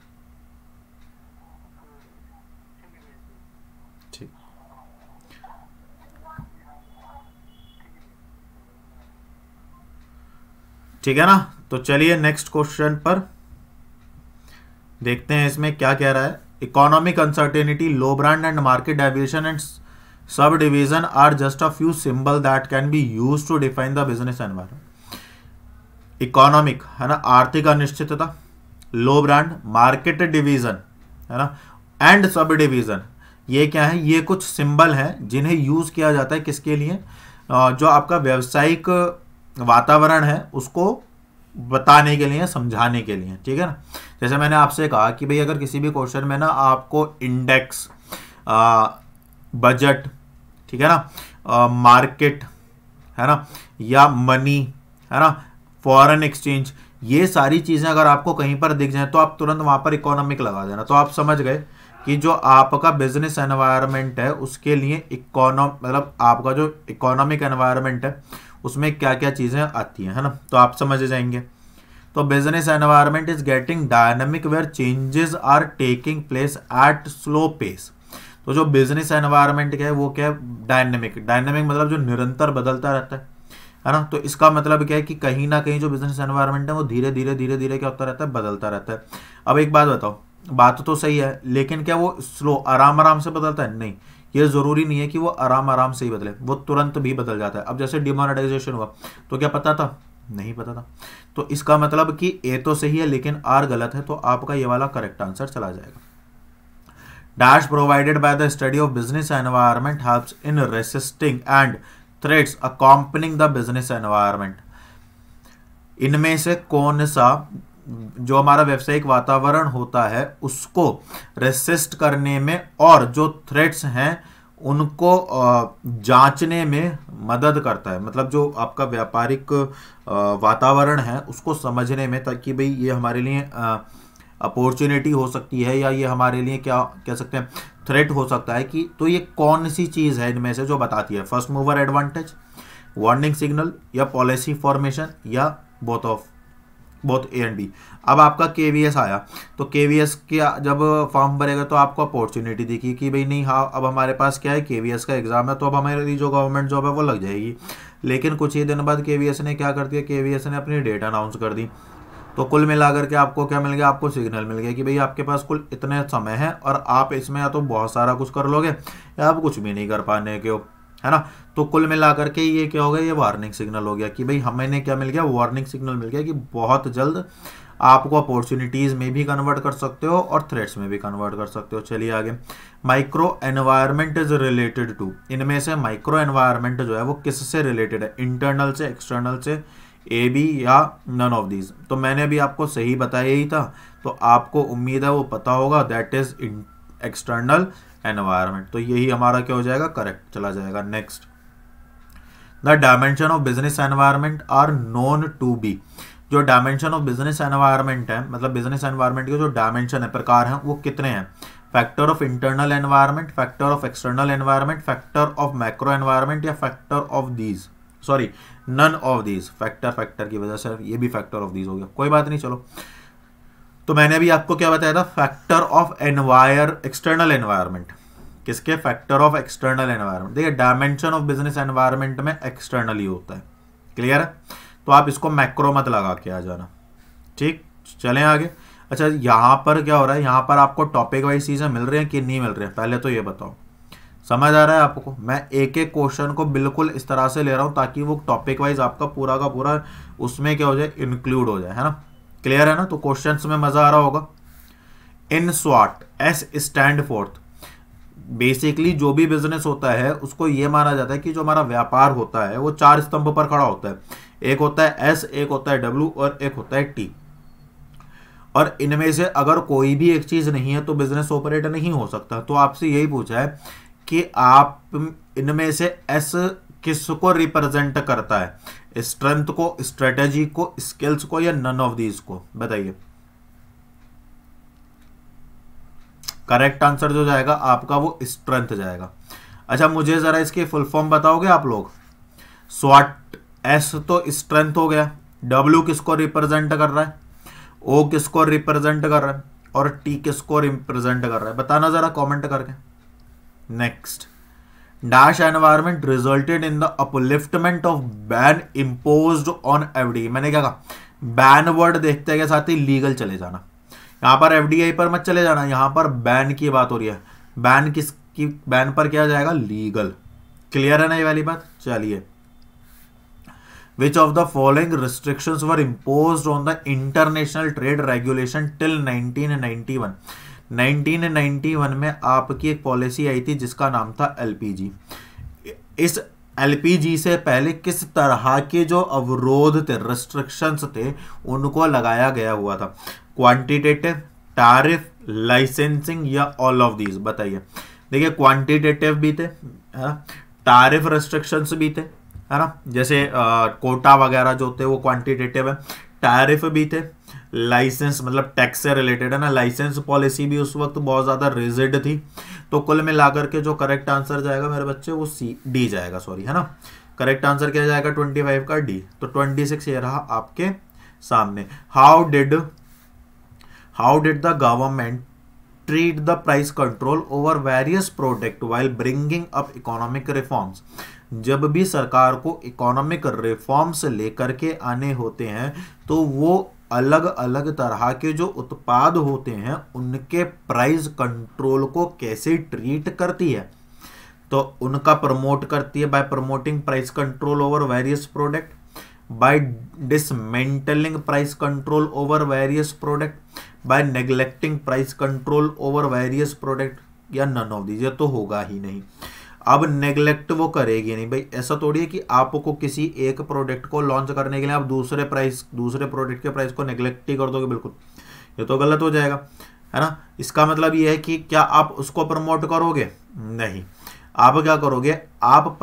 ठीक। ठीक है ना? तो चलिए नेक्स्ट क्वेश्चन पर देखते हैं इसमें क्या कह रहा है। Economic uncertainty low brand and market deviation and sub division are just a few symbol that can be use to define the business environment economic, है ना, आर्थिक अनिश्चितता लो ब्रांड मार्केट डिवीज़न है ना एंड सब डिवीज़न ये क्या है, ये कुछ सिंबल है जिन्हें यूज़ किया जाता है किसके लिए? जो आपका व्यवसायिक वातावरण है, उसको बताने के लिए, समझाने के लिए, ठीक है ना? जैसे मैंने आपसे कहा कि भाई, अगर किसी भी क्वेश्चन में ना आपको इंडेक्स बजट ठीक है ना मार्केट है ना, या मनी है ना फॉरेन एक्सचेंज, ये सारी चीज़ें अगर आपको कहीं पर दिख जाए तो आप तुरंत वहाँ पर इकोनॉमिक लगा देना। तो आप समझ गए कि जो आपका बिज़नेस एनवायरनमेंट है, उसके लिए इकोनॉम मतलब आपका जो इकोनॉमिक एनवायरनमेंट है, उसमें क्या क्या चीज़ें आती हैं, है ना? तो आप समझ जाएँगे। तो business environment is getting dynamic where changes are taking place at slow pace तो जो बिज़नेस एनवायरनमेंट क्या है, वो क्या है? डायनेमिक डायनेमिक मतलब जो निरंतर बदलता रहता है। है ना? तो इसका मतलब क्या है कि कहीं ना कहीं जो बिज़नेस एनवायरनमेंट है, वो धीरे धीरे धीरे धीरे क्या होता रहता है? बदलता रहता है। अब एक बात बताओ, बात तो सही है, लेकिन क्या वो स्लो आराम आराम से बदलता है? नहीं। ये ज़रूरी नहीं है कि वो आराम आराम से ही बदले, वो तुरंत भी बदल जाता है। अब जैसे डिमोनेटाइजेशन हुआ तो क्या पता था? नहीं पता था। तो इसका मतलब कि ए तो सही है, लेकिन आर गलत है तो आपका ये वाला करेक्ट आंसर चला जाएगा। Dash provided by the study of business environment helps in resisting and threats accompanying the business environment इनमें से कौन सा जो हमारा व्यवसायिक वातावरण होता है, उसको रेसिस्ट करने में और जो थ्रेट्स हैं, उनको जांचने में मदद करता है। मतलब जो आपका व्यापारिक वातावरण है, उसको समझने में ताकि भाई ये हमारे लिए अपॉर्चुनिटी हो सकती है या ये हमारे लिए क्या, कह सकते हैं थ्रेट हो सकता है कि तो ये कौन सी चीज़ है इनमें से जो बताती है? First mover advantage warning signal या पॉलिसी फॉर्मेशन या both of both A and B अब आपका के आया। तो के के जब फॉर्म भरेगा तो आपको अपॉर्चुनिटी दिखी कि भाई नहीं हाँ अब हमारे पास क्या है? के का एग्ज़ाम है तो अब हमारी जो गवर्नमेंट जॉब है वो लग जाएगी। लेकिन कुछ ही दिन बाद के ने क्या कर दिया? के ने अपनी डेट अनाउंस कर दी। तो कुल मिलाकर के आपको क्या मिल गया? आपको सिग्नल मिल गया कि भाई आपके पास कुल इतने समय है और आप इसमें या तो बहुत सारा कुछ कर लोगे या आप कुछ भी नहीं कर पाने के हो, है ना? तो कुल मिलाकर के ये क्या हो गया? ये वार्निंग सिग्नल हो गया कि भाई हमें क्या मिल गया? वार्निंग सिग्नल मिल गया कि बहुत जल्द आपको अपॉर्चुनिटीज़ में भी कन्वर्ट कर सकते हो और थ्रेट्स में भी कन्वर्ट कर सकते हो। चलिए आगे। Micro environment is related to इनमें से माइक्रो एनवायरमेंट जो है वो किससे रिलेटेड है? इंटरनल से एक्सटर्नल से? ए बी या नन ऑफ़ दीज तो मैंने भी आपको सही बताया ही था तो आपको उम्मीद है, वो पता होगा दैट इज़ एक्सटर्नल एनवायरमेंट तो यही हमारा क्या हो जाएगा? करेक्ट चला जाएगा. Next the dimension of business environment are known to be जो डायमेंशन ऑफ़ बिज़नेस एनवायरमेंट है मतलब बिज़नेस एनवायरमेंट के जो डायमेंशन है, प्रकार हैं, वो कितने हैं? Factor of internal environment factor of external environment factor of macro environment या factor of these sorry none of these factor factor की वजह से ये भी फैक्टर ऑफ़ दीज हो गया। कोई बात नहीं, चलो। तो मैंने अभी आपको क्या बताया था? Factor of environ external environment किसके? फैक्टर ऑफ़ एक्सटर्नल एनवायरमेंट देखिए डायमेंशन ऑफ़ बिज़नेस एनवायरमेंट में एक्सटर्नली होता है। क्लियर है? तो आप इसको मैक्रो मत लगा के आ जाना। ठीक? चलें आगे। अच्छा यहाँ पर क्या हो रहा है? यहाँ पर आपको टॉपिक वाइज चीज़ें मिल रही हैं कि नहीं मिल रही हैं? पहले तो ये बताओ। समझ आ रहा है आपको? मैं एक एक क्वेश्चन को बिल्कुल इस तरह से ले रहा हूँ ताकि वो टॉपिक वाइज आपका पूरा का पूरा उसमें क्या हो जाए इंक्लूड हो जाए, है ना? क्लियर है ना? तो क्वेश्चन में मज़ा आ रहा होगा। इन स्वाट एस स्टैंड फोर्थ बेसिकली जो भी बिज़नेस होता है, उसको ये माना जाता है कि जो हमारा व्यापार होता है, वो चार स्तंभ पर खड़ा होता है। एक होता है एस एक होता है डब्ल्यू और एक होता है टी और इनमें से अगर कोई भी एक चीज़ नहीं है तो बिज़नेस ऑपरेट नहीं हो सकता। तो आपसे यही पूछा है कि आप इनमें से एस किसको रिप्रेजेंट करता है? स्ट्रेंथ को स्ट्रेटेजी को स्किल्स को या नन ऑफ़ दीज को? बताइए। करेक्ट आंसर जो जाएगा, आपका वो स्ट्रेंथ जाएगा। अच्छा मुझे जरा इसकी फुल फॉर्म बताओगे आप लोग? स्वाट एस तो स्ट्रेंथ हो गया। डब्ल्यू किसको रिप्रेजेंट कर रहा है? ओ किसको रिप्रेजेंट कर रहा है? और टी किसको रिप्रेजेंट कर रहा है? बताना जरा कमेंट करके। Next dash environment resulted in the upliftment of ban impose on FD मैंने क्या कहा? बैन वर्ड देखते के साथ ही लीगल चले जाना। यहाँ पर एफडीआई पर मत चले जाना। यहाँ पर बैन की बात हो रही है। बैन किस की बैन पर क्या जाएगा? लीगल क्लियर है ना ये वाली बात? चलिए। Which of the following restrictions were imposed on the international trade regulation till 1991 1991 में आपकी एक पॉलिसी आई थी जिसका नाम था एलपीजी। इस एलपीजी से पहले किस तरह के जो अवरोध थे रेस्ट्रिक्शंस थे उनको लगाया गया हुआ था? क्वांटिटेटिव टैरिफ लाइसेंसिंग या ऑल ऑफ़ दीज बताइए। देखिए क्वांटिटेटिव भी थे टैरिफ रेस्ट्रिक्शंस भी थे है ना? जैसे आ, कोटा वगैरह जो थे वो क्वांटिटेटिव है। टैरिफ भी थे लाइसेंस मतलब टैक्स से रिलेटेड है ना, लाइसेंस पॉलिसी भी उस वक्त बहुत ज़्यादा रिजिड थी। तो कुल मिलाकर के जो करेक्ट आंसर जाएगा मेरे बच्चे, वो सी डी जाएगा सॉरी है ना? करेक्ट आंसर क्या जाएगा? ट्वेंटी फाइव का डी तो ट्वेंटी सिक्स ये रहा आपके सामने। How did how did the government treat the price control over various product while bringing up economic reforms? जब भी सरकार को इकोनॉमिक रिफॉर्म्स लेकर के आने होते हैं तो वो अलग अलग तरह के जो उत्पाद होते हैं, उनके प्राइस कंट्रोल को कैसे ट्रीट करती है? तो उनका प्रमोट करती है by promoting price control over various product by dismantling price control over various product by neglecting price control over various product या नन ऑफ़ दीज तो होगा ही नहीं। अब नेग्लेक्ट वो करेगी नहीं। भाई, ऐसा थोड़ी है कि आपको किसी एक प्रोडक्ट को लॉन्च करने के लिए आप दूसरे प्राइस दूसरे प्रोडक्ट के प्राइस को नेग्लेक्ट ही कर दोगे, बिल्कुल। ये तो गलत हो जाएगा, है ना? इसका मतलब ये है कि क्या आप उसको प्रमोट करोगे? नहीं। आप क्या करोगे? आप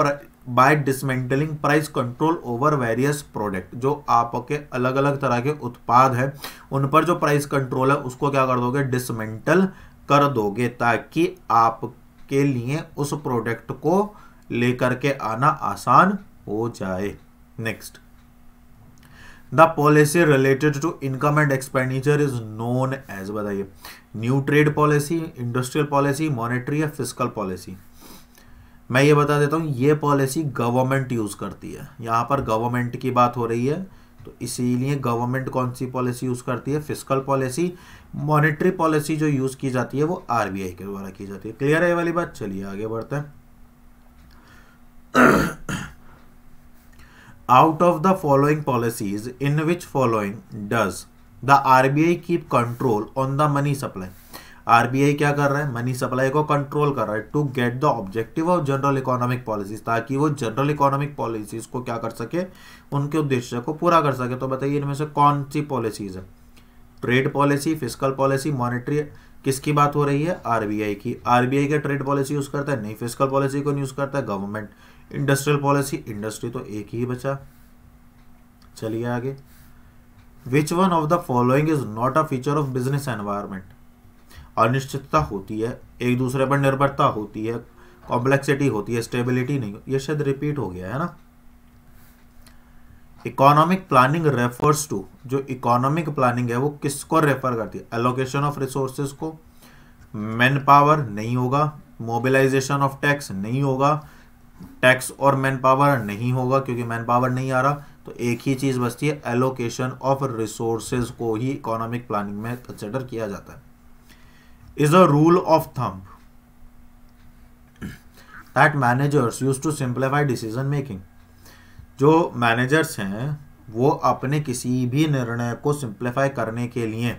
by dismantling price control over various product जो आपके अलग अलग तरह के उत्पाद है, उन पर जो प्राइस कंट्रोल है, उसको क्या कर दोगे? डिसमेंटल कर दोगे, ताकि आप के लिए उस प्रोडक्ट को लेकर के आना आसान हो जाए। Next the policy related to income and expenditure is known as बताइए। New trade policy industrial policy monetary या फ़िज़िकल पॉलिसी मैं ये बता देता हूँ, ये पॉलिसी गवर्नमेंट यूज़ करती है। यहाँ पर गवर्नमेंट की बात हो रही है। तो इसीलिए गवर्नमेंट कौन सी पॉलिसी यूज़ करती है? फ़िज़िकल पॉलिसी, मॉनेटरी पॉलिसी जो यूज़ की जाती है वो आरबीआई के द्वारा की जाती है। क्लियर है वाली बात? चलिए आगे बढ़ते हैं। Out of the following policies in which following does the RBI keep control on the money supply RBI क्या कर रहा है? मनी सप्लाई को कंट्रोल कर रहा है to get the objective of general economic policies ताकि वो जनरल इकोनॉमिक पॉलिसीज़ को क्या कर सके? उनके उद्देश्य को पूरा कर सके। तो बताइए इनमें से कौन सी पॉलिसीज़ है? Trade policy physical policy monetary किसकी बात हो रही है? आरबीआई की। आरबीआई का ट्रेड पॉलिसी यूज़ करता है? नहीं फ़िज़िकल पॉलिसी को यूज़ करता है। गवर्नमेंट इंडस्ट्रियल पॉलिसी इंडस्ट्री तो एक ही बचा। चलिए आगे। Which one of the following is not a feature of business environment अनिश्चितता होती है, एक दूसरे पर निर्भरता होती है कॉम्प्लेक्सिटी होती है स्टेबिलिटी नहीं, ये शायद रिपीट हो गया है ना? इकोनॉमिक प्लानिंग रेफर्स टू जो इकोनॉमिक प्लानिंग है, वो किसको रेफर करती है? एलोकेशन ऑफ़ रिसोर्सेज को। मैन पावर नहीं होगा। मोबिलाइजेशन ऑफ़ टैक्स नहीं होगा। टैक्स और मैन पावर नहीं होगा, क्योंकि मैन पावर नहीं आ रहा। तो एक ही चीज़ बचती है एलोकेशन ऑफ़ रिसोर्सेज को ही इकोनॉमिक प्लानिंग में कंसिडर किया जाता है। Is a rule of thumb that managers used to simplify decision making. जो मैनेजर्स हैं, वो अपने किसी भी निर्णय को सिंप्लीफाई करने के लिए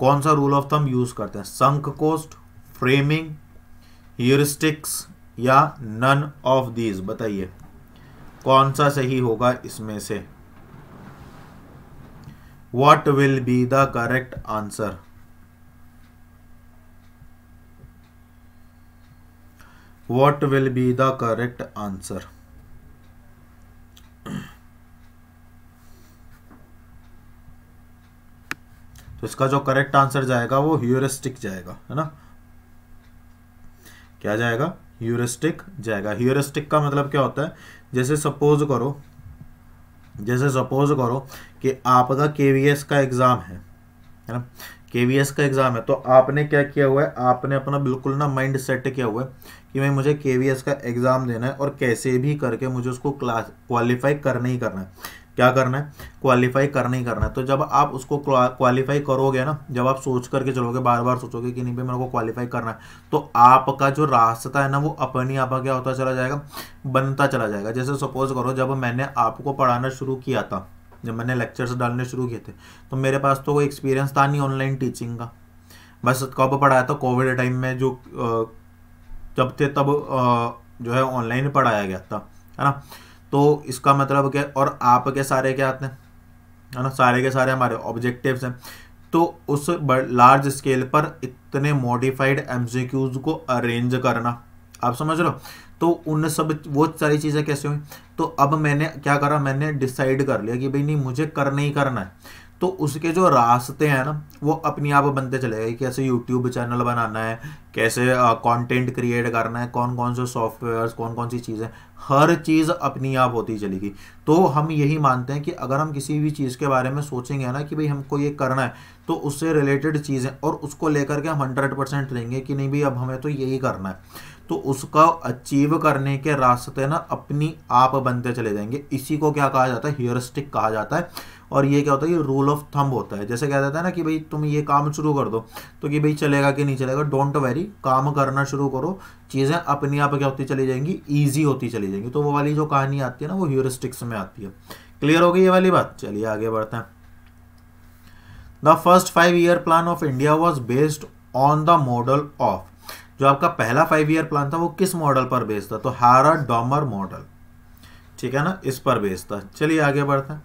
कौन सा रूल ऑफ़ थम यूज़ करते हैं? संक कोस्ट फ्रेमिंग ह्यूरिस्टिक्स या नन ऑफ़ दीज बताइए, कौन सा सही होगा इसमें से? What will be the correct answer what will be the correct answer तो इसका जो करेक्ट आंसर जाएगा, वो ह्यूरिस्टिक जाएगा, है ना? क्या जाएगा? ह्यूरिस्टिक जाएगा। ह्यूरिस्टिक का मतलब क्या होता है? जैसे सपोज़ करो, जैसे सपोज़ करो कि आपका केवीएस का एग्ज़ाम है है ना? केवीएस का एग्ज़ाम है तो आपने क्या किया हुआ है? आपने अपना बिल्कुल ना माइंड सेट किया हुआ है कि भाई मुझे के का एग्ज़ाम देना है और कैसे भी करके मुझे उसको क्लास क्वालिफाई करना ही करना है। क्या करना है? क्वालिफाई करना ही करना है। तो जब आप उसको क्वालिफाई करोगे ना, जब आप सोच करके चलोगे बार बार सोचोगे कि नहीं भाई मेरे को क्वालिफाई करना है तो आपका जो रास्ता है ना, वो अपनी आप क्या होता चला जाएगा? बनता चला जाएगा। जैसे सपोज़ करो, जब मैंने आपको पढ़ाना शुरू किया था, जब मैंने लेक्चर्स डालने शुरू किए थे तो मेरे पास तो कोई एक्सपीरियंस था नहीं ऑनलाइन टीचिंग का। बस कब पढ़ाया था? कोविड टाइम में जो जब थे तब जो है ऑनलाइन पढ़ाया गया था, है ना? तो इसका मतलब क्या, और आपके सारे क्या आते हैं है ना? सारे के सारे हमारे ऑब्जेक्टिव्स हैं। तो उस लार्ज स्केल पर इतने मॉडिफाइड एमसीक्यूज को अरेंज करना, आप समझ लो तो उन सब, वो सारी चीज़ें कैसे हुई? तो अब मैंने, क्या करा? मैंने डिसाइड कर लिया कि भाई नहीं, मुझे करना ही करना है। तो उसके जो रास्ते हैं ना, वो अपनी आप बनते चले गए कैसे यूट्यूब चैनल बनाना है, कैसे कंटेंट क्रिएट करना है कौन कौन से सॉफ्टवेयर कौन कौन सी चीज़ें, हर चीज़ अपनी आप होती चलेगी। तो हम यही मानते हैं कि अगर हम किसी भी चीज़ के बारे में सोचेंगे ना कि भाई हमको ये करना है तो उससे रिलेटेड चीज़ें और उसको लेकर के हम हंड्रेड परसेंट लेंगे कि नहीं भाई अब हमें तो यही करना है। तो उसका अचीव करने के रास्ते ना अपनी आप बनते चले जाएँगे। इसी को क्या कहा जाता है? हियरस्टिक कहा जाता है। और ये क्या होता है? ये रूल ऑफ़ थंब होता है। जैसे कह देता है ना कि भाई, तुम ये काम शुरू कर दो तो कि भाई चलेगा कि नहीं चलेगा डोंट वेरी काम करना शुरू करो। चीज़ें अपने आप क्या होती चली जाएँगी? ईजी होती चली जाएँगी। तो वो वाली जो कहानी आती है ना, वो ह्यूरिस्टिक्स में आती है। क्लियर हो गई ये वाली बात? चलिए आगे बढ़ते हैं। The first five year plan of India was based on the model of जो आपका पहला फाइव ईयर प्लान था, वो किस मॉडल पर बेस्ड था? तो हारा डॉमर मॉडल ठीक है ना? इस पर बेस्ड था। चलिए आगे बढ़ते हैं।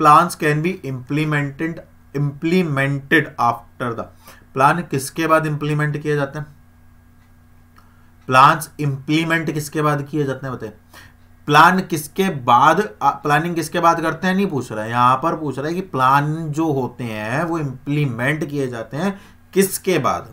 Plans can be implemented implemented after the plan किसके बाद इंप्लीमेंट किए जाते हैं? प्लान्स इंप्लीमेंट किसके बाद किए जाते हैं बताए प्लान किसके बाद प्लानिंग किसके बाद करते हैं, नहीं पूछ रहा है। यहाँ पर पूछ रहा है कि प्लान जो होते हैं, वो इंप्लीमेंट किए जाते हैं किसके बाद?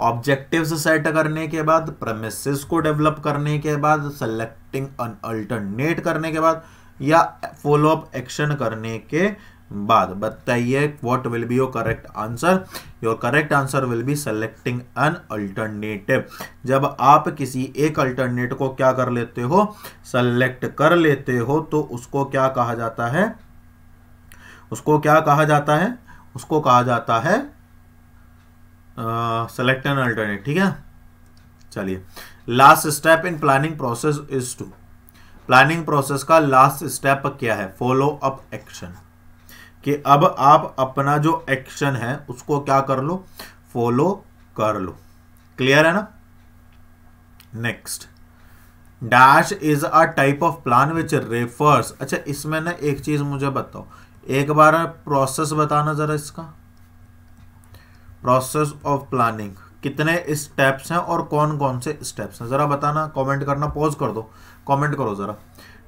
ऑब्जेक्टिव्स सेट करने के बाद प्रमिसेस को डेवलप करने के बाद सेलेक्टिंग अन अल्टरनेट करने के बाद, या फॉलो अप एक्शन करने के बाद। बताइए what will be your correct answer your correct answer will be selecting an alternative जब आप किसी एक अल्टरनेट को क्या कर लेते हो? सेलेक्ट कर लेते हो तो उसको क्या कहा जाता है? उसको क्या कहा जाता है? उसको कहा जाता है सेलेक्ट एन अल्टरनेट ठीक है? चलिए। Last step in planning process is to planning process का लास्ट स्टेप क्या है? फॉलो अप एक्शन कि अब आप अपना जो एक्शन है, उसको क्या कर लो? फॉलो कर लो। क्लियर है ना? Next dash is a type of plan which refers अच्छा इसमें ना एक चीज़ मुझे बताओ। एक बार प्रोसेस बताना जरा इसका। Process of planning. कितने स्टेप्स हैं और कौन कौन से स्टेप्स हैं? ज़रा बताना कमेंट करना पॉज कर दो। कमेंट करो ज़रा।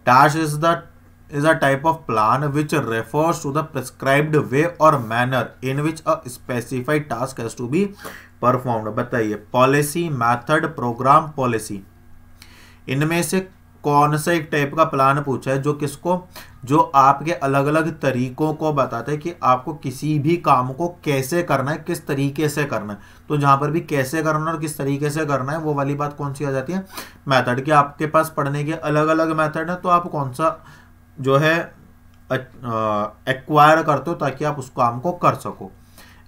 Dash is the is a type of plan which refers to the prescribed way और manner in which a specified task has to be performed बताइए पॉलिसी मेथड प्रोग्राम पॉलिसी इनमें से कौन सा एक टाइप का प्लान पूछा है जो किसको जो आपके अलग अलग तरीकों को बताते है कि आपको किसी भी काम को कैसे करना है, किस तरीके से करना है। तो जहाँ पर भी कैसे करना है और किस तरीके से करना है, वो वाली बात कौन सी आ जाती है? मेथड कि आपके पास पढ़ने के अलग अलग मेथड है तो आप कौन सा जो है एक्वायर करते हो ताकि आप उस काम को कर सको।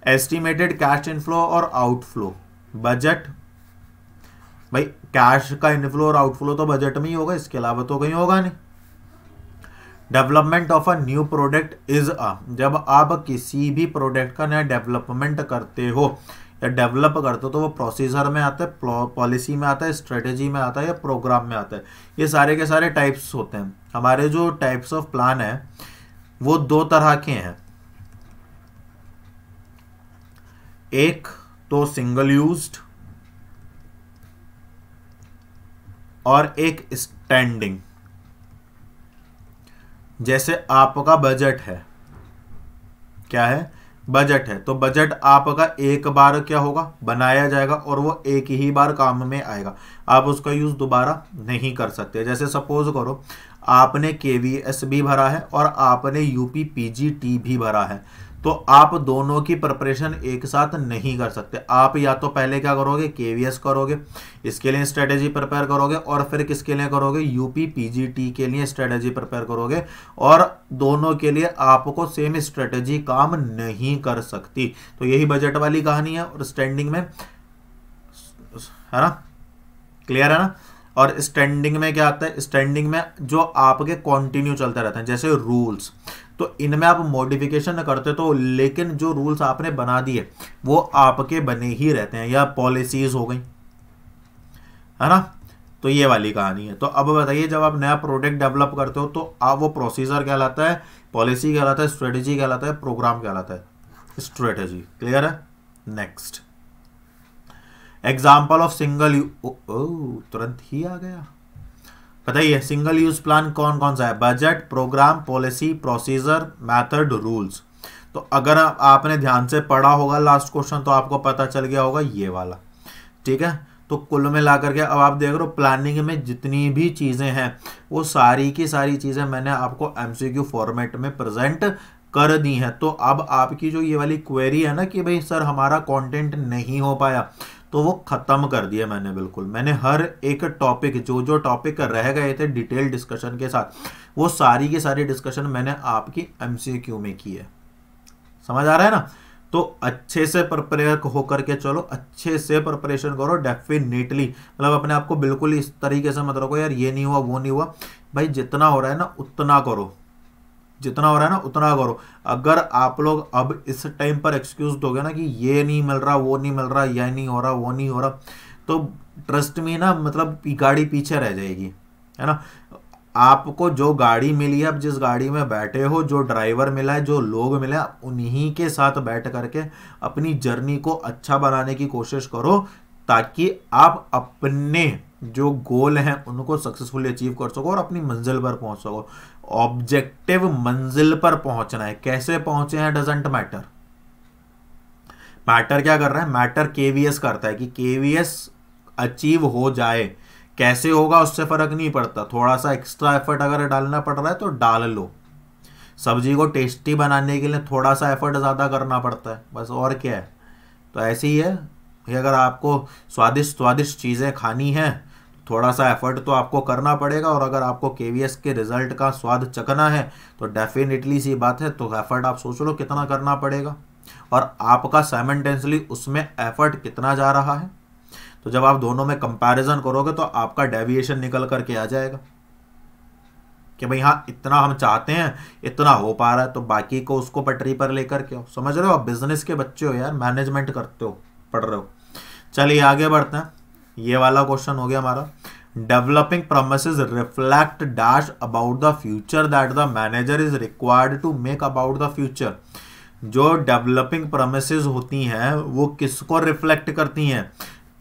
एस्टिमेटेड कैश इनफ्लो और आउटफ्लो बजट भाई कैश का इनफ्लो और आउटफ्लो तो बजट में ही होगा, इसके अलावा तो कहीं होगा नहीं। Development of a new product is a जब आप किसी भी प्रोडक्ट का नया डेवलपमेंट करते हो, या डेवलप करते हो तो वो प्रोसीजर में आता है पॉलिसी में आता है स्ट्रेटेजी में आता है, या प्रोग्राम में आता है। ये सारे के सारे टाइप्स होते हैं। हमारे जो टाइप्स ऑफ़ प्लान है, वो दो तरह के हैं। एक तो सिंगल यूज्ड और एक स्टैंडिंग जैसे आपका बजट है। क्या है? बजट है। तो बजट आपका एक बार क्या होगा? बनाया जाएगा और वो एक ही बार काम में आएगा। आप उसका यूज़ दोबारा नहीं कर सकते। जैसे सपोज़ करो, आपने के भी भरा है और आपने यूपी पी भी भरा है। तो आप दोनों की प्रिपरेशन एक साथ नहीं कर सकते। आप या तो पहले क्या करोगे? केवीएस करोगे, इसके लिए स्ट्रेटेजी प्रिपेयर करोगे और फिर किसके लिए करोगे? यूपी पीजीटी के लिए स्ट्रेटेजी प्रिपेयर करोगे और दोनों के लिए आपको सेम स्ट्रेटेजी काम नहीं कर सकती। तो यही बजट वाली कहानी है और स्टैंडिंग में, है ना? क्लियर है ना? और स्टैंडिंग में क्या आता है? स्टैंडिंग में जो आपके कंटिन्यू चलते रहते हैं, जैसे रूल्स तो इनमें आप मॉडिफिकेशन करते तो लेकिन जो रूल्स आपने बना दिए, वो आपके बने ही रहते हैं, या पॉलिसीज़ हो गई। है ना? तो ये वाली कहानी है। तो अब बताइए, जब आप नया प्रोडक्ट डेवलप करते हो तो आप वो प्रोसीजर कहलाता है पॉलिसी कहलाता है स्ट्रेटेजी कहलाता है प्रोग्राम कहलाता है। स्ट्रेटेजी क्लियर है? नेक्स्ट एग्ज़ाम्पल ऑफ़ सिंगल तुरंत ही आ गया। बताइए सिंगल यूज़ प्लान कौन कौन सा है? Budget program policy procedure method rules तो अगर आपने ध्यान से पढ़ा होगा लास्ट क्वेश्चन तो आपको पता चल गया होगा ये वाला। ठीक है? तो कुल में ला करके अब आप देख रहे हो प्लानिंग में जितनी भी चीज़ें हैं, वो सारी की सारी चीज़ें मैंने आपको एमसीक्यू फॉर्मेट में प्रेजेंट कर दी हैं। तो अब आपकी जो ये वाली क्वेरी है ना कि भाई, सर, हमारा कंटेंट नहीं हो पाया। तो वो ख़त्म कर दिया मैंने, बिल्कुल। मैंने हर एक टॉपिक जो जो टॉपिक रह गए थे डिटेल डिस्कशन के साथ, वो सारी की सारी डिस्कशन मैंने आपकी एमसीक्यू में की है। समझ आ रहा है ना? तो अच्छे से प्रिपेयर होकर के चलो, अच्छे से प्रिपरेशन करो डेफिनेटली मतलब अपने आप को बिल्कुल इस तरीके से मत रखो, यार, ये नहीं हुआ, वो नहीं हुआ। भाई, जितना हो रहा है ना, उतना करो। जितना हो रहा है ना, उतना करो। अगर आप लोग अब इस टाइम पर एक्सक्यूज दोगे ना कि ये नहीं मिल रहा, वो नहीं मिल रहा, यह नहीं हो रहा, वो नहीं हो रहा तो ट्रस्ट में ना मतलब गाड़ी पीछे रह जाएगी, है ना? आपको जो गाड़ी मिली है, अब जिस गाड़ी में बैठे हो, जो ड्राइवर मिला है, जो लोग मिले उन्हीं के साथ बैठ करके अपनी जर्नी को अच्छा बनाने की कोशिश करो, ताकि आप अपने जो गोल हैं, उनको सक्सेसफुली अचीव कर सको और अपनी मंजिल पर पहुँच सको। ऑब्जेक्टिव मंजिल पर पहुँचना है। कैसे पहुँचे हैं डजेंट मैटर मैटर क्या कर रहा है? मैटर केवीएस करता है कि केवीएस अचीव हो जाए। कैसे होगा, उससे फ़र्क नहीं पड़ता। थोड़ा सा एक्स्ट्रा एफर्ट अगर डालना पड़ रहा है तो डाल लो। सब्ज़ी को टेस्टी बनाने के लिए थोड़ा सा एफर्ट ज़्यादा करना पड़ता है। बस और क्या है? तो ऐसे ही है। अगर आपको स्वादिष्ट स्वादिष्ट चीज़ें खानी हैं थोड़ा सा एफर्ट तो आपको करना पड़ेगा और अगर आपको केवीएस के रिज़ल्ट का स्वाद चखना है तो डेफिनेटली सी बात है तो एफर्ट आप सोच लो कितना करना पड़ेगा। और आपका साइमेंटेंसली उसमें एफर्ट कितना जा रहा है। तो जब आप दोनों में कंपैरिजन करोगे तो आपका डेविएशन निकल करके आ जाएगा। कि भाई हाँ इतना हम चाहते हैं, इतना हो पा रहा है तो बाकी को उसको पटरी पर लेकर के समझ रहे हो? आप बिज़नेस के बच्चे हो यार मैनेजमेंट करते हो, पढ़ रहे हो। चलिए आगे बढ़ते हैं। ये वाला क्वेश्चन हो गया हमारा। Developing promise reflect dash about the future that the manager is required to make about the future जो डेवलपिंग प्रोमिस होती हैं, वो किसको रिफ्लेक्ट करती हैं?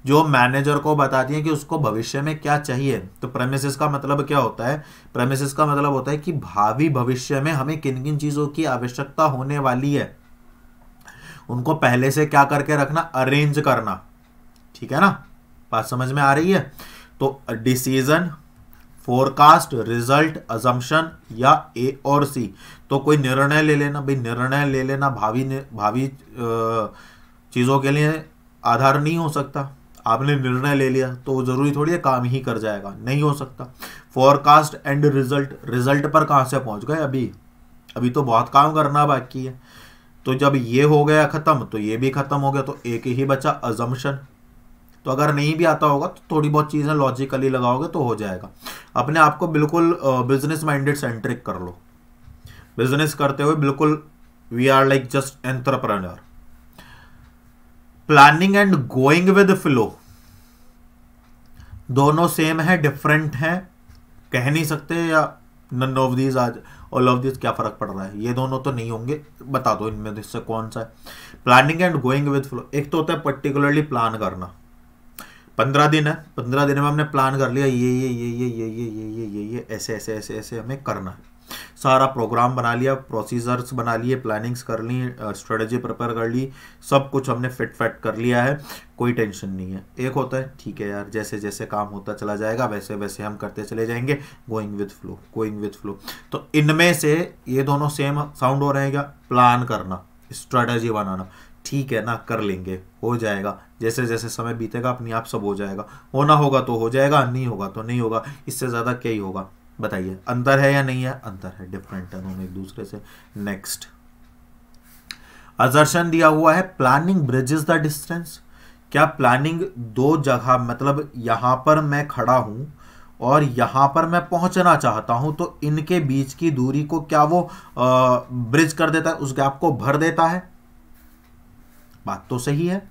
जो मैनेजर को बताती हैं कि उसको भविष्य में क्या चाहिए। तो प्रेमिस का मतलब क्या होता है? प्रेमिस का मतलब होता है कि भावी भविष्य में हमें किन किन चीज़ों की आवश्यकता होने वाली है। उनको पहले से क्या करके रखना? अरेंज करना। ठीक है ना? बात समझ में आ रही है? तो डिसीज़न फोरकास्ट रिज़ल्ट अजम्पन या ए और सी तो कोई निर्णय ले लेना, भाई निर्णय ले लेना भावी भावी चीज़ों के लिए आधार नहीं हो सकता। आपने निर्णय ले लिया तो ज़रूरी थोड़ी है काम ही कर जाएगा, नहीं हो सकता। फोरकास्ट एंड रिज़ल्ट रिज़ल्ट पर कहाँ से पहुँच गए अभी? अभी तो बहुत काम करना बाकी है। तो जब ये हो गया ख़त्म तो ये भी ख़त्म हो गया तो एक ही बचा अजम्पशन तो अगर नहीं भी आता होगा तो थोड़ी बहुत चीज़ें लॉजिकली लगाओगे तो हो जाएगा। अपने आप को बिल्कुल बिज़नेस माइंडेड सेंट्रिक कर लो। बिज़नेस करते हुए बिल्कुल we are like just entrepreneur planning and going with flow दोनों सेम है डिफरेंट है। कह नहीं सकते या नन ऑफ़ दीज आज ऑल ऑफ़ दिस क्या फ़र्क पड़ रहा है? ये दोनों तो नहीं होंगे, बता दो इनमें से कौन सा है। Planning and going with flow एक तो होता है पर्टिकुलरली प्लान करना। पंद्रह दिन है पंद्रह दिन में हमने प्लान कर लिया ये ये ये ये ये ये ये ये ये ये ऐसे ऐसे ऐसे ऐसे हमें करना है सारा प्रोग्राम बना लिया प्रोसीजर्स बना लिए प्लानिंग्स कर ली स्ट्रेटजी प्रिपेयर कर ली सब कुछ हमने फिट फैट कर लिया है कोई टेंशन नहीं है एक होता है ठीक है यार जैसे जैसे काम होता चला जाएगा वैसे वैसे हम करते चले जाएँगे going with flow going with flow तो इनमें से ये दोनों सेम साउंड हो रहेगा प्लान करना स्ट्रेटजी बनाना ठीक है ना कर लेंगे हो जाएगा। जैसे जैसे समय बीतेगा, अपने आप सब हो जाएगा। होना होगा तो हो जाएगा, नहीं होगा तो नहीं होगा। इससे ज़्यादा क्या ही होगा? बताइए, अंतर है या नहीं है? अंतर है डिफरेंट है दोनों एक दूसरे से। नेक्स्ट अजर्शन दिया हुआ है प्लानिंग ब्रिजेस द डिस्टेंस क्या प्लानिंग दो जगह मतलब यहाँ पर मैं खड़ा हूँ और यहाँ पर मैं पहुँचना चाहता हूँ तो इनके बीच की दूरी को क्या वो ब्रिज कर देता है? उस गैप को भर देता है। बात तो सही है।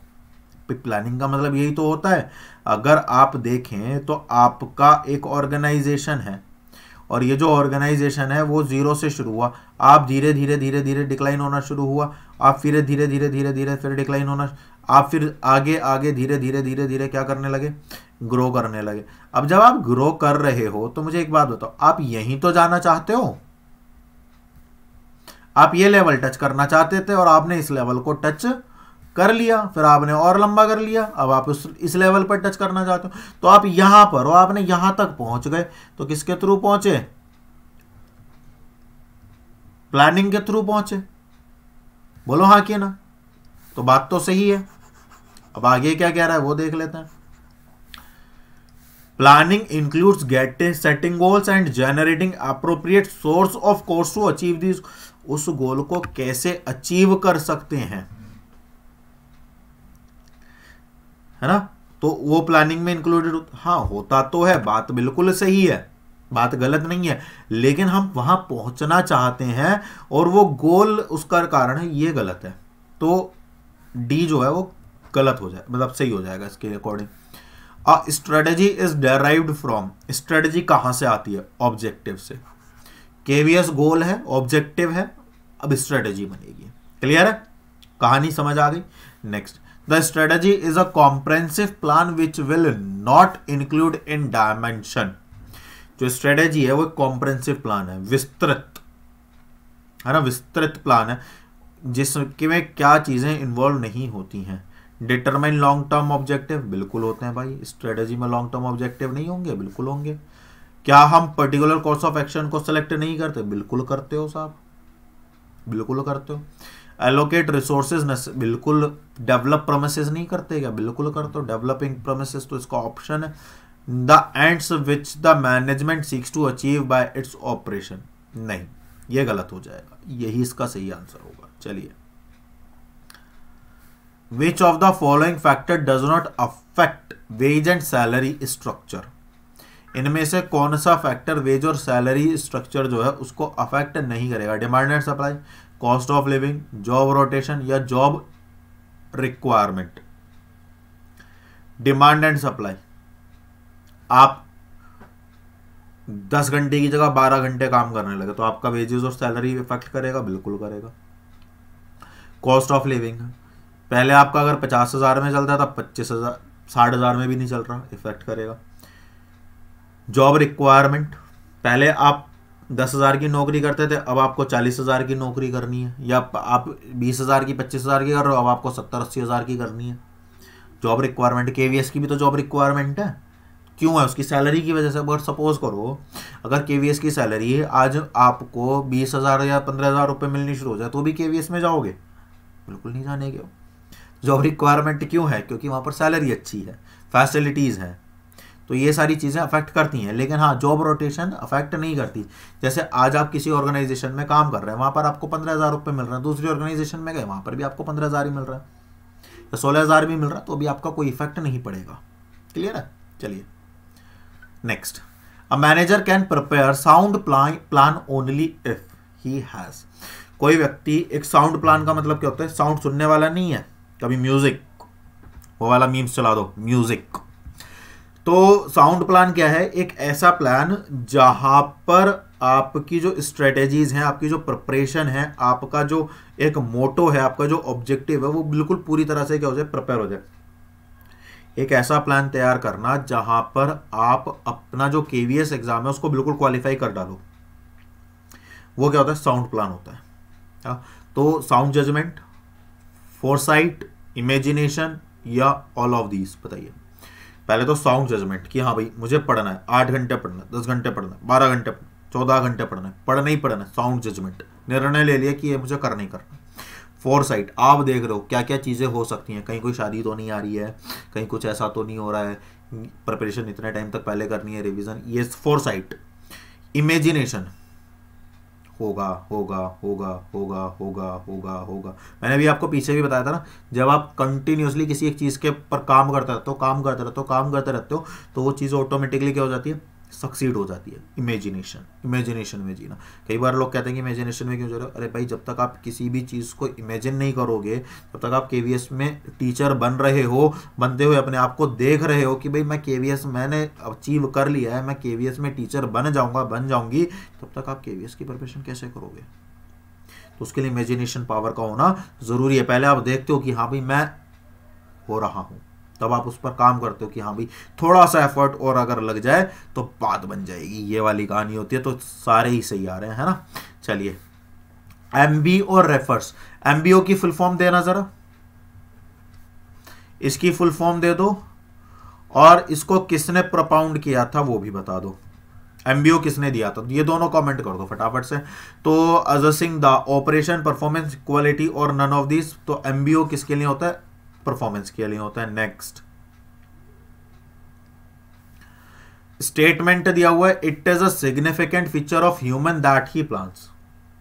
प्लानिंग का मतलब यही तो होता है। अगर आप देखें तो आपका एक ऑर्गेनाइजेशन है और ये जो ऑर्गेनाइजेशन है वो ज़ीरो से शुरू हुआ। आप धीरे धीरे धीरे धीरे डिक्लाइन होना शुरू हुआ। आप फिर धीरे धीरे धीरे धीरे फिर डिक्लाइन होना आप फिर आगे आगे धीरे धीरे धीरे धीरे क्या करने लगे? ग्रो करने लगे। अब जब आप ग्रो कर रहे हो तो मुझे एक बात बताओ, आप यहीं तो जाना चाहते हो? आप ये लेवल टच करना चाहते थे और आपने इस लेवल को टच कर लिया, फिर आपने और लंबा कर लिया, अब आप उस, इस लेवल पर टच करना चाहते हो। तो आप यहाँ पर हो आपने यहाँ तक पहुँच गए। तो किसके थ्रू पहुँचे? प्लानिंग के थ्रू पहुँचे। बोलो हाँ कि ना? तो बात तो सही है। अब आगे क्या कह रहा है वो देख लेते हैं। Planning includes getting setting goals and generating appropriate source of course to achieve this उस गोल को कैसे अचीव कर सकते हैं? है ना? तो वो प्लानिंग में इंक्लूडेड हाँ होता तो है, बात बिल्कुल सही है, बात गलत नहीं है, लेकिन हम वहाँ पहुँचना चाहते हैं और वो गोल उसका कारण है, ये गलत है। तो डी जो है वो गलत हो जाए मतलब सही हो जाएगा इसके according strategy is derived from strategy कहाँ से आती है? ऑब्जेक्टिव से। केवीएस गोल है ऑब्जेक्टिव है, अब स्ट्रेटेजी बनेगी। क्लियर है? कहानी समझ आ गई? Next The strategy is a comprehensive plan which will not include in dimension. जो स्ट्रेटेजी है, वो कॉम्प्रेंसिव प्लान है, विस्तृत। है ना? विस्तृत प्लान है, जिसके में क्या चीज़ें इन्वॉल्व नहीं होती हैं। डिटरमाइन लॉन्ग टर्म ऑब्जेक्टिव बिल्कुल होते हैं भाई। स्ट्रेटेजी में लॉन्ग टर्म ऑब्जेक्टिव नहीं होंगे, बिल्कुल होंगे। क्या हम पर्टिकुलर कोर्स ऑफ़ एक्शन को सिलेक्ट नहीं करते? बिल्कुल करते हो साहब। बिल्कुल करते हो। एलोकेट रिसोर्सेज बिल्कुल डेवलप प्रोमिस नहीं करते क्या? बिल्कुल कर हो डेवलपिंग प्रोमिस तो इसका ऑप्शन है। The ends which the management seeks to achieve by its operation नहीं, ये गलत हो जाएगा। यही इसका सही आंसर होगा। चलिए। Which of the following factor does not affect wage and salary structure इनमें से कौन सा फैक्टर वेज और सैलरी स्ट्रक्चर जो है, उसको अफेक्ट नहीं करेगा। Demand and supply cost of living job rotation या job requirement demand and supply आप दस घंटे की जगह बारह घंटे काम करने लगे तो आपका वेजेस और सैलरी इफ़ेक्ट करेगा, बिल्कुल करेगा। कॉस्ट ऑफ़ लिविंग पहले आपका अगर पचास हज़ार में चलता था, पच्चीस हज़ार, साठ हज़ार में भी नहीं चल रहा इफ़ेक्ट करेगा। जॉब रिक्वायरमेंट पहले आप दस हज़ार की नौकरी करते थे, अब आपको चालीस हज़ार की नौकरी करनी है, या आप बीस हज़ार की, पच्चीस हज़ार की कर रहे हो, अब आपको सत्तर अस्सी हज़ार की करनी है। जॉब रिक्वायरमेंट के वी एस की भी तो जॉब रिक्वायरमेंट है। क्यों है? उसकी सैलरी की वजह से, अगर सपोज़ करो, अगर के वी एस की सैलरी आज आपको बीस हज़ार या पंद्रह हज़ार रुपये मिलनी शुरू हो जाए तो भी के वी एस में जाओगे। बिल्कुल नहीं जाने के जॉब रिक्वायरमेंट क्यों है? क्योंकि वहाँ पर सैलरी अच्छी है फैसिलिटीज़ हैं। तो ये सारी चीज़ें अफेक्ट करती हैं। लेकिन हाँ जॉब रोटेशन अफेक्ट नहीं करती। जैसे आज आप किसी ऑर्गेनाइजेशन में काम कर रहे हैं, वहाँ पर आपको पंद्रह हज़ार रुपये मिल रहे हैं, दूसरी ऑर्गेनाइजेशन में गए, वहाँ पर भी आपको पंद्रह हज़ार ही मिल रहा है। या सोलह हज़ार भी मिल रहा है तो अभी आपका कोई इफ़ेक्ट नहीं पड़ेगा। क्लियर है? चलिए। Next a manager can prepare sound plan plan only if he has कोई व्यक्ति एक साउंड प्लान का मतलब क्या होता है? साउंड सुनने वाला नहीं है। कभी म्यूज़िक वो वाला मीम्स चला दो। म्यूज़िक तो साउंड प्लान क्या है? एक ऐसा प्लान जहाँ पर आपकी जो स्ट्रेटेजीज हैं आपकी जो प्रिपरेशन है आपका जो एक मोटो है आपका जो ऑब्जेक्टिव है वो बिल्कुल पूरी तरह से क्या हो जाए? प्रिपेयर हो जाए। एक ऐसा प्लान तैयार करना जहाँ पर आप अपना जो केवीएस एग्ज़ाम है उसको बिल्कुल क्वालिफाई कर डालो। वो क्या होता है? साउंड प्लान होता है। हाँ, तो साउंड जजमेंट फोरसाइट इमेजिनेशन या ऑल ऑफ़ दीज बताइए। पहले तो साउंड जजमेंट कि हाँ भाई, मुझे पढ़ना है, आठ घंटे पढ़ना है, दस घंटे पढ़ना है, बारह घंटे चौदह घंटे पढ़ना है, पढ़ना ही पढ़ना है साउंड जजमेंट निर्णय ले लिया कि ये मुझे करना ही करना फोर साइट आप देख रहे हो क्या क्या चीज़ें हो सकती हैं। कहीं कोई शादी तो नहीं आ रही है, कहीं कुछ ऐसा तो नहीं हो रहा है। प्रिपरेशन इतने टाइम तक पहले करनी है रिविजन ये फोर साइट इमेजिनेशन होगा होगा होगा होगा होगा होगा होगा। मैंने भी आपको पीछे भी बताया था ना, जब आप कंटिन्यूसली किसी एक चीज़ के पर काम करते रहते हो, काम करते रहते हो, काम करते रहते हो तो वो चीज़ ऑटोमेटिकली क्या हो जाती है? सक्सीड हो जाती है इमेजिनेशन इमेजिनेशन में जीना। कई बार लोग कहते हैं कि इमेजिनेशन में क्यों जा रहे हो? अरे भाई, जब तक आप किसी भी चीज़ को इमेजिन नहीं करोगे, तब तक आप केवीएस में टीचर बन रहे हो, बनते हुए अपने आप को देख रहे हो कि भाई, मैं के मैंने अचीव कर लिया है, मैं के में टीचर बन जाऊँगा, बन जाऊँगी, तब तक आप के की प्रिपरेशन कैसे करोगे? तो उसके लिए इमेजिनेशन पावर का होना ज़रूरी है। पहले आप देखते हो कि हाँ भाई, मैं हो रहा हूँ। तब आप उस पर काम करते हो कि हाँ भाई थोड़ा सा एफर्ट और अगर लग जाए तो बात बन जाएगी। ये वाली कहानी होती है तो सारे ही सही आ रहे हैं, है ना? चलिए। एमबी और रेफर्स एमबीओ की फुल फॉर्म देना जरा। इसकी फुल फॉर्म दे दो, और इसको किसने प्रपाउंड किया था, वो भी बता दो। एमबीओ किसने दिया था? ये दोनों कमेंट कर दो फटाफट से। तो assessing the operation performance quality और नन ऑफ़ दिस तो एमबीओ किसके लिए होता है? परफॉर्मेंस के लिए होता है नेक्स्ट स्टेटमेंट दिया हुआ है it is a significant feature of human that he plans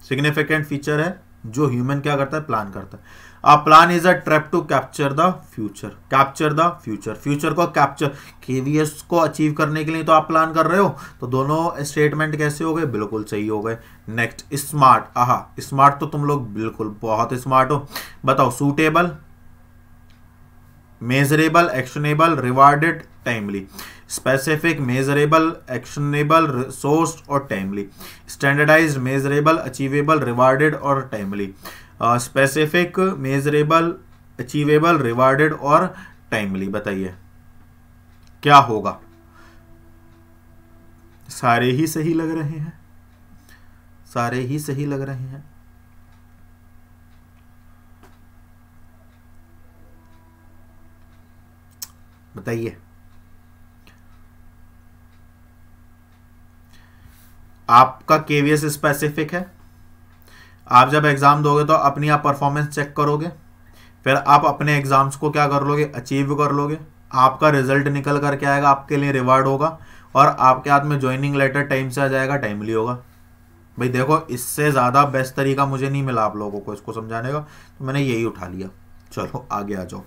significant feature है, जो ह्यूमन क्या करता है प्लान करता है. A plan is a trap to capture the future capture the future future को कैप्चर केवीएस को अचीव करने के लिए तो आप प्लान कर रहे हो तो दोनों स्टेटमेंट कैसे हो गए? बिल्कुल सही हो गए. नेक्स्ट स्मार्ट आहा स्मार्ट तो तुम लोग बिल्कुल बहुत स्मार्ट हो. बताओ suitable measurable actionable rewarded timely specific measurable actionable resource और timely standardize measurable achievable rewarded और timely specific measurable achievable rewarded और टाइमली बताइए। क्या होगा? सारे ही सही लग रहे हैं? सारे ही सही लग रहे हैं? बताइए। आपका केवीएस स्पेसिफिक है। आप जब एग्ज़ाम दोगे तो अपनी आप परफॉर्मेंस चेक करोगे। फिर आप अपने एग्ज़ाम्स को क्या कर लोगे? अचीव कर लोगे। आपका रिज़ल्ट निकल कर करके आएगा, आपके लिए रिवार्ड होगा और आपके हाथ में ज्वाइनिंग लेटर टाइम से आ जाएगा टाइमली होगा। भाई देखो, इससे ज़्यादा बेस्ट तरीका मुझे नहीं मिला आप लोगों को इसको समझाने का तो मैंने यही उठा लिया। चलो, आगे आ जाओ।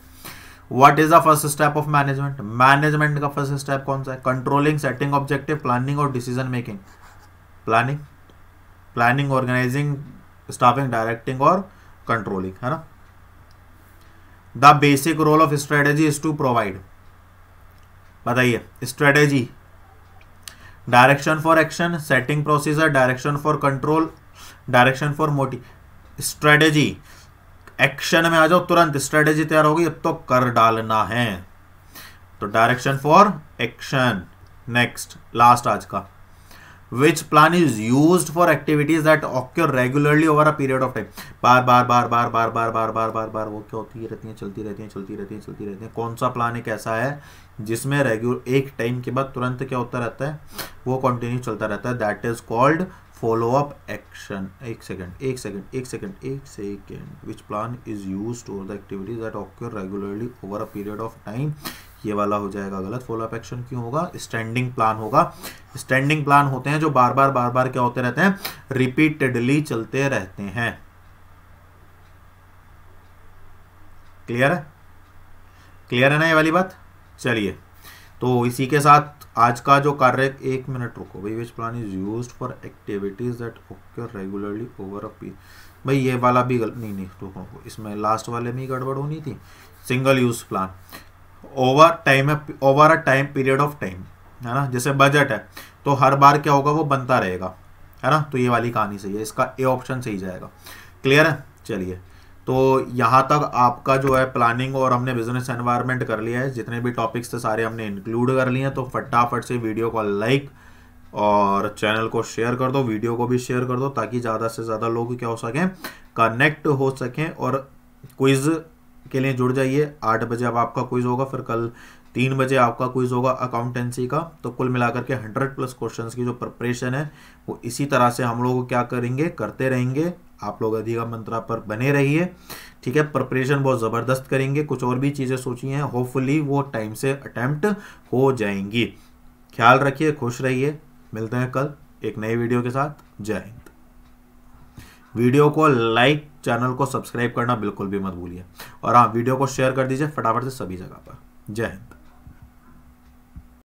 What is the first step of management management का फ़र्स्ट स्टेप कौन सा है? कंट्रोलिंग सेटिंग ऑब्जेक्टिव प्लानिंग और decision making planning planning organizing staffing directing और कंट्रोलिंग है ना? The basic role of strategy is to provide बताइए strategy direction for action setting procedure direction for control direction for motive strategy action में आ जाओ तुरंत स्ट्रेटेजी तैयार होगी अब तो कर डालना है तो direction for action next last आज का which plan is use for activities that occur regularly over a period of time बार बार बार बार बार बार बार बार बार बार वो क्या होती रहती है चलती रहती है चलती रहती है चलती रहती है कौन सा प्लान एक ऐसा है जिसमें रेगुलर एक टाइम के बाद तुरंत क्या होता रहता है वो कंटिन्यू चलता रहता है that is called follow up action एक सेकंड एक सेकंड एक सेकंड एक second which plan is use to the activities that occur regularly over a period of time ये वाला हो जाएगा गलत। फॉलो अप एक्शन क्यों होगा? स्टैंडिंग प्लान होगा। स्टैंडिंग प्लान होते हैं जो बार बार बार बार क्या होते रहते हैं? रिपीटेडली चलते रहते हैं। क्लियर है? क्लियर है ना ये वाली बात? चलिए। तो इसी के साथ आज का जो कार्य एक मिनट रुको भाई which plan is use for activities that occur regularly over a P भाई, ये वाला भी गल, नहीं नहीं, रुको इसमें लास्ट वाले में ही गड़बड़ होनी थी? Single use plan over time over a time period of time है ना? जैसे बजट है तो हर बार क्या होगा, वो बनता रहेगा, है ना? तो ये वाली कहानी सही है, इसका ए ऑप्शन सही जाएगा। क्लियर है? चलिए। तो यहाँ तक आपका जो है प्लानिंग और हमने बिज़नेस एनवायरनमेंट कर लिया है। जितने भी टॉपिक्स थे सारे हमने इंक्लूड कर लिए हैं। तो फटाफट से वीडियो को लाइक और चैनल को शेयर कर दो वीडियो को भी शेयर कर दो, ताकि ज़्यादा से ज़्यादा लोग क्या हो सकें कनेक्ट हो सकें और क्विज़ के लिए जुड़ जाइए। आठ बजे अब आपका क्विज़ होगा, फिर कल तीन बजे आपका क्विज होगा अकाउंटेंसी का। तो कुल मिलाकर के हंड्रेड प्लस क्वेश्चन की जो प्रिपरेशन है, वो इसी तरह से हम लोग क्या करेंगे, करते रहेंगे। आप लोग अधिगम मंत्रा पर बने रहिए, ठीक है? प्रिपरेशन बहुत ज़बरदस्त करेंगे, कुछ और भी चीज़ें सोची हैं होपफुली वो टाइम से अटैम्प्ट हो जाएँगी। ख्याल रखिए, खुश रहिए। मिलते हैं कल एक नए वीडियो के साथ। जय हिंद। वीडियो को लाइक चैनल को सब्सक्राइब करना बिल्कुल भी मत भूलिए। और हाँ वीडियो को शेयर कर दीजिए फटाफट से सभी जगह पर। जय हिंद।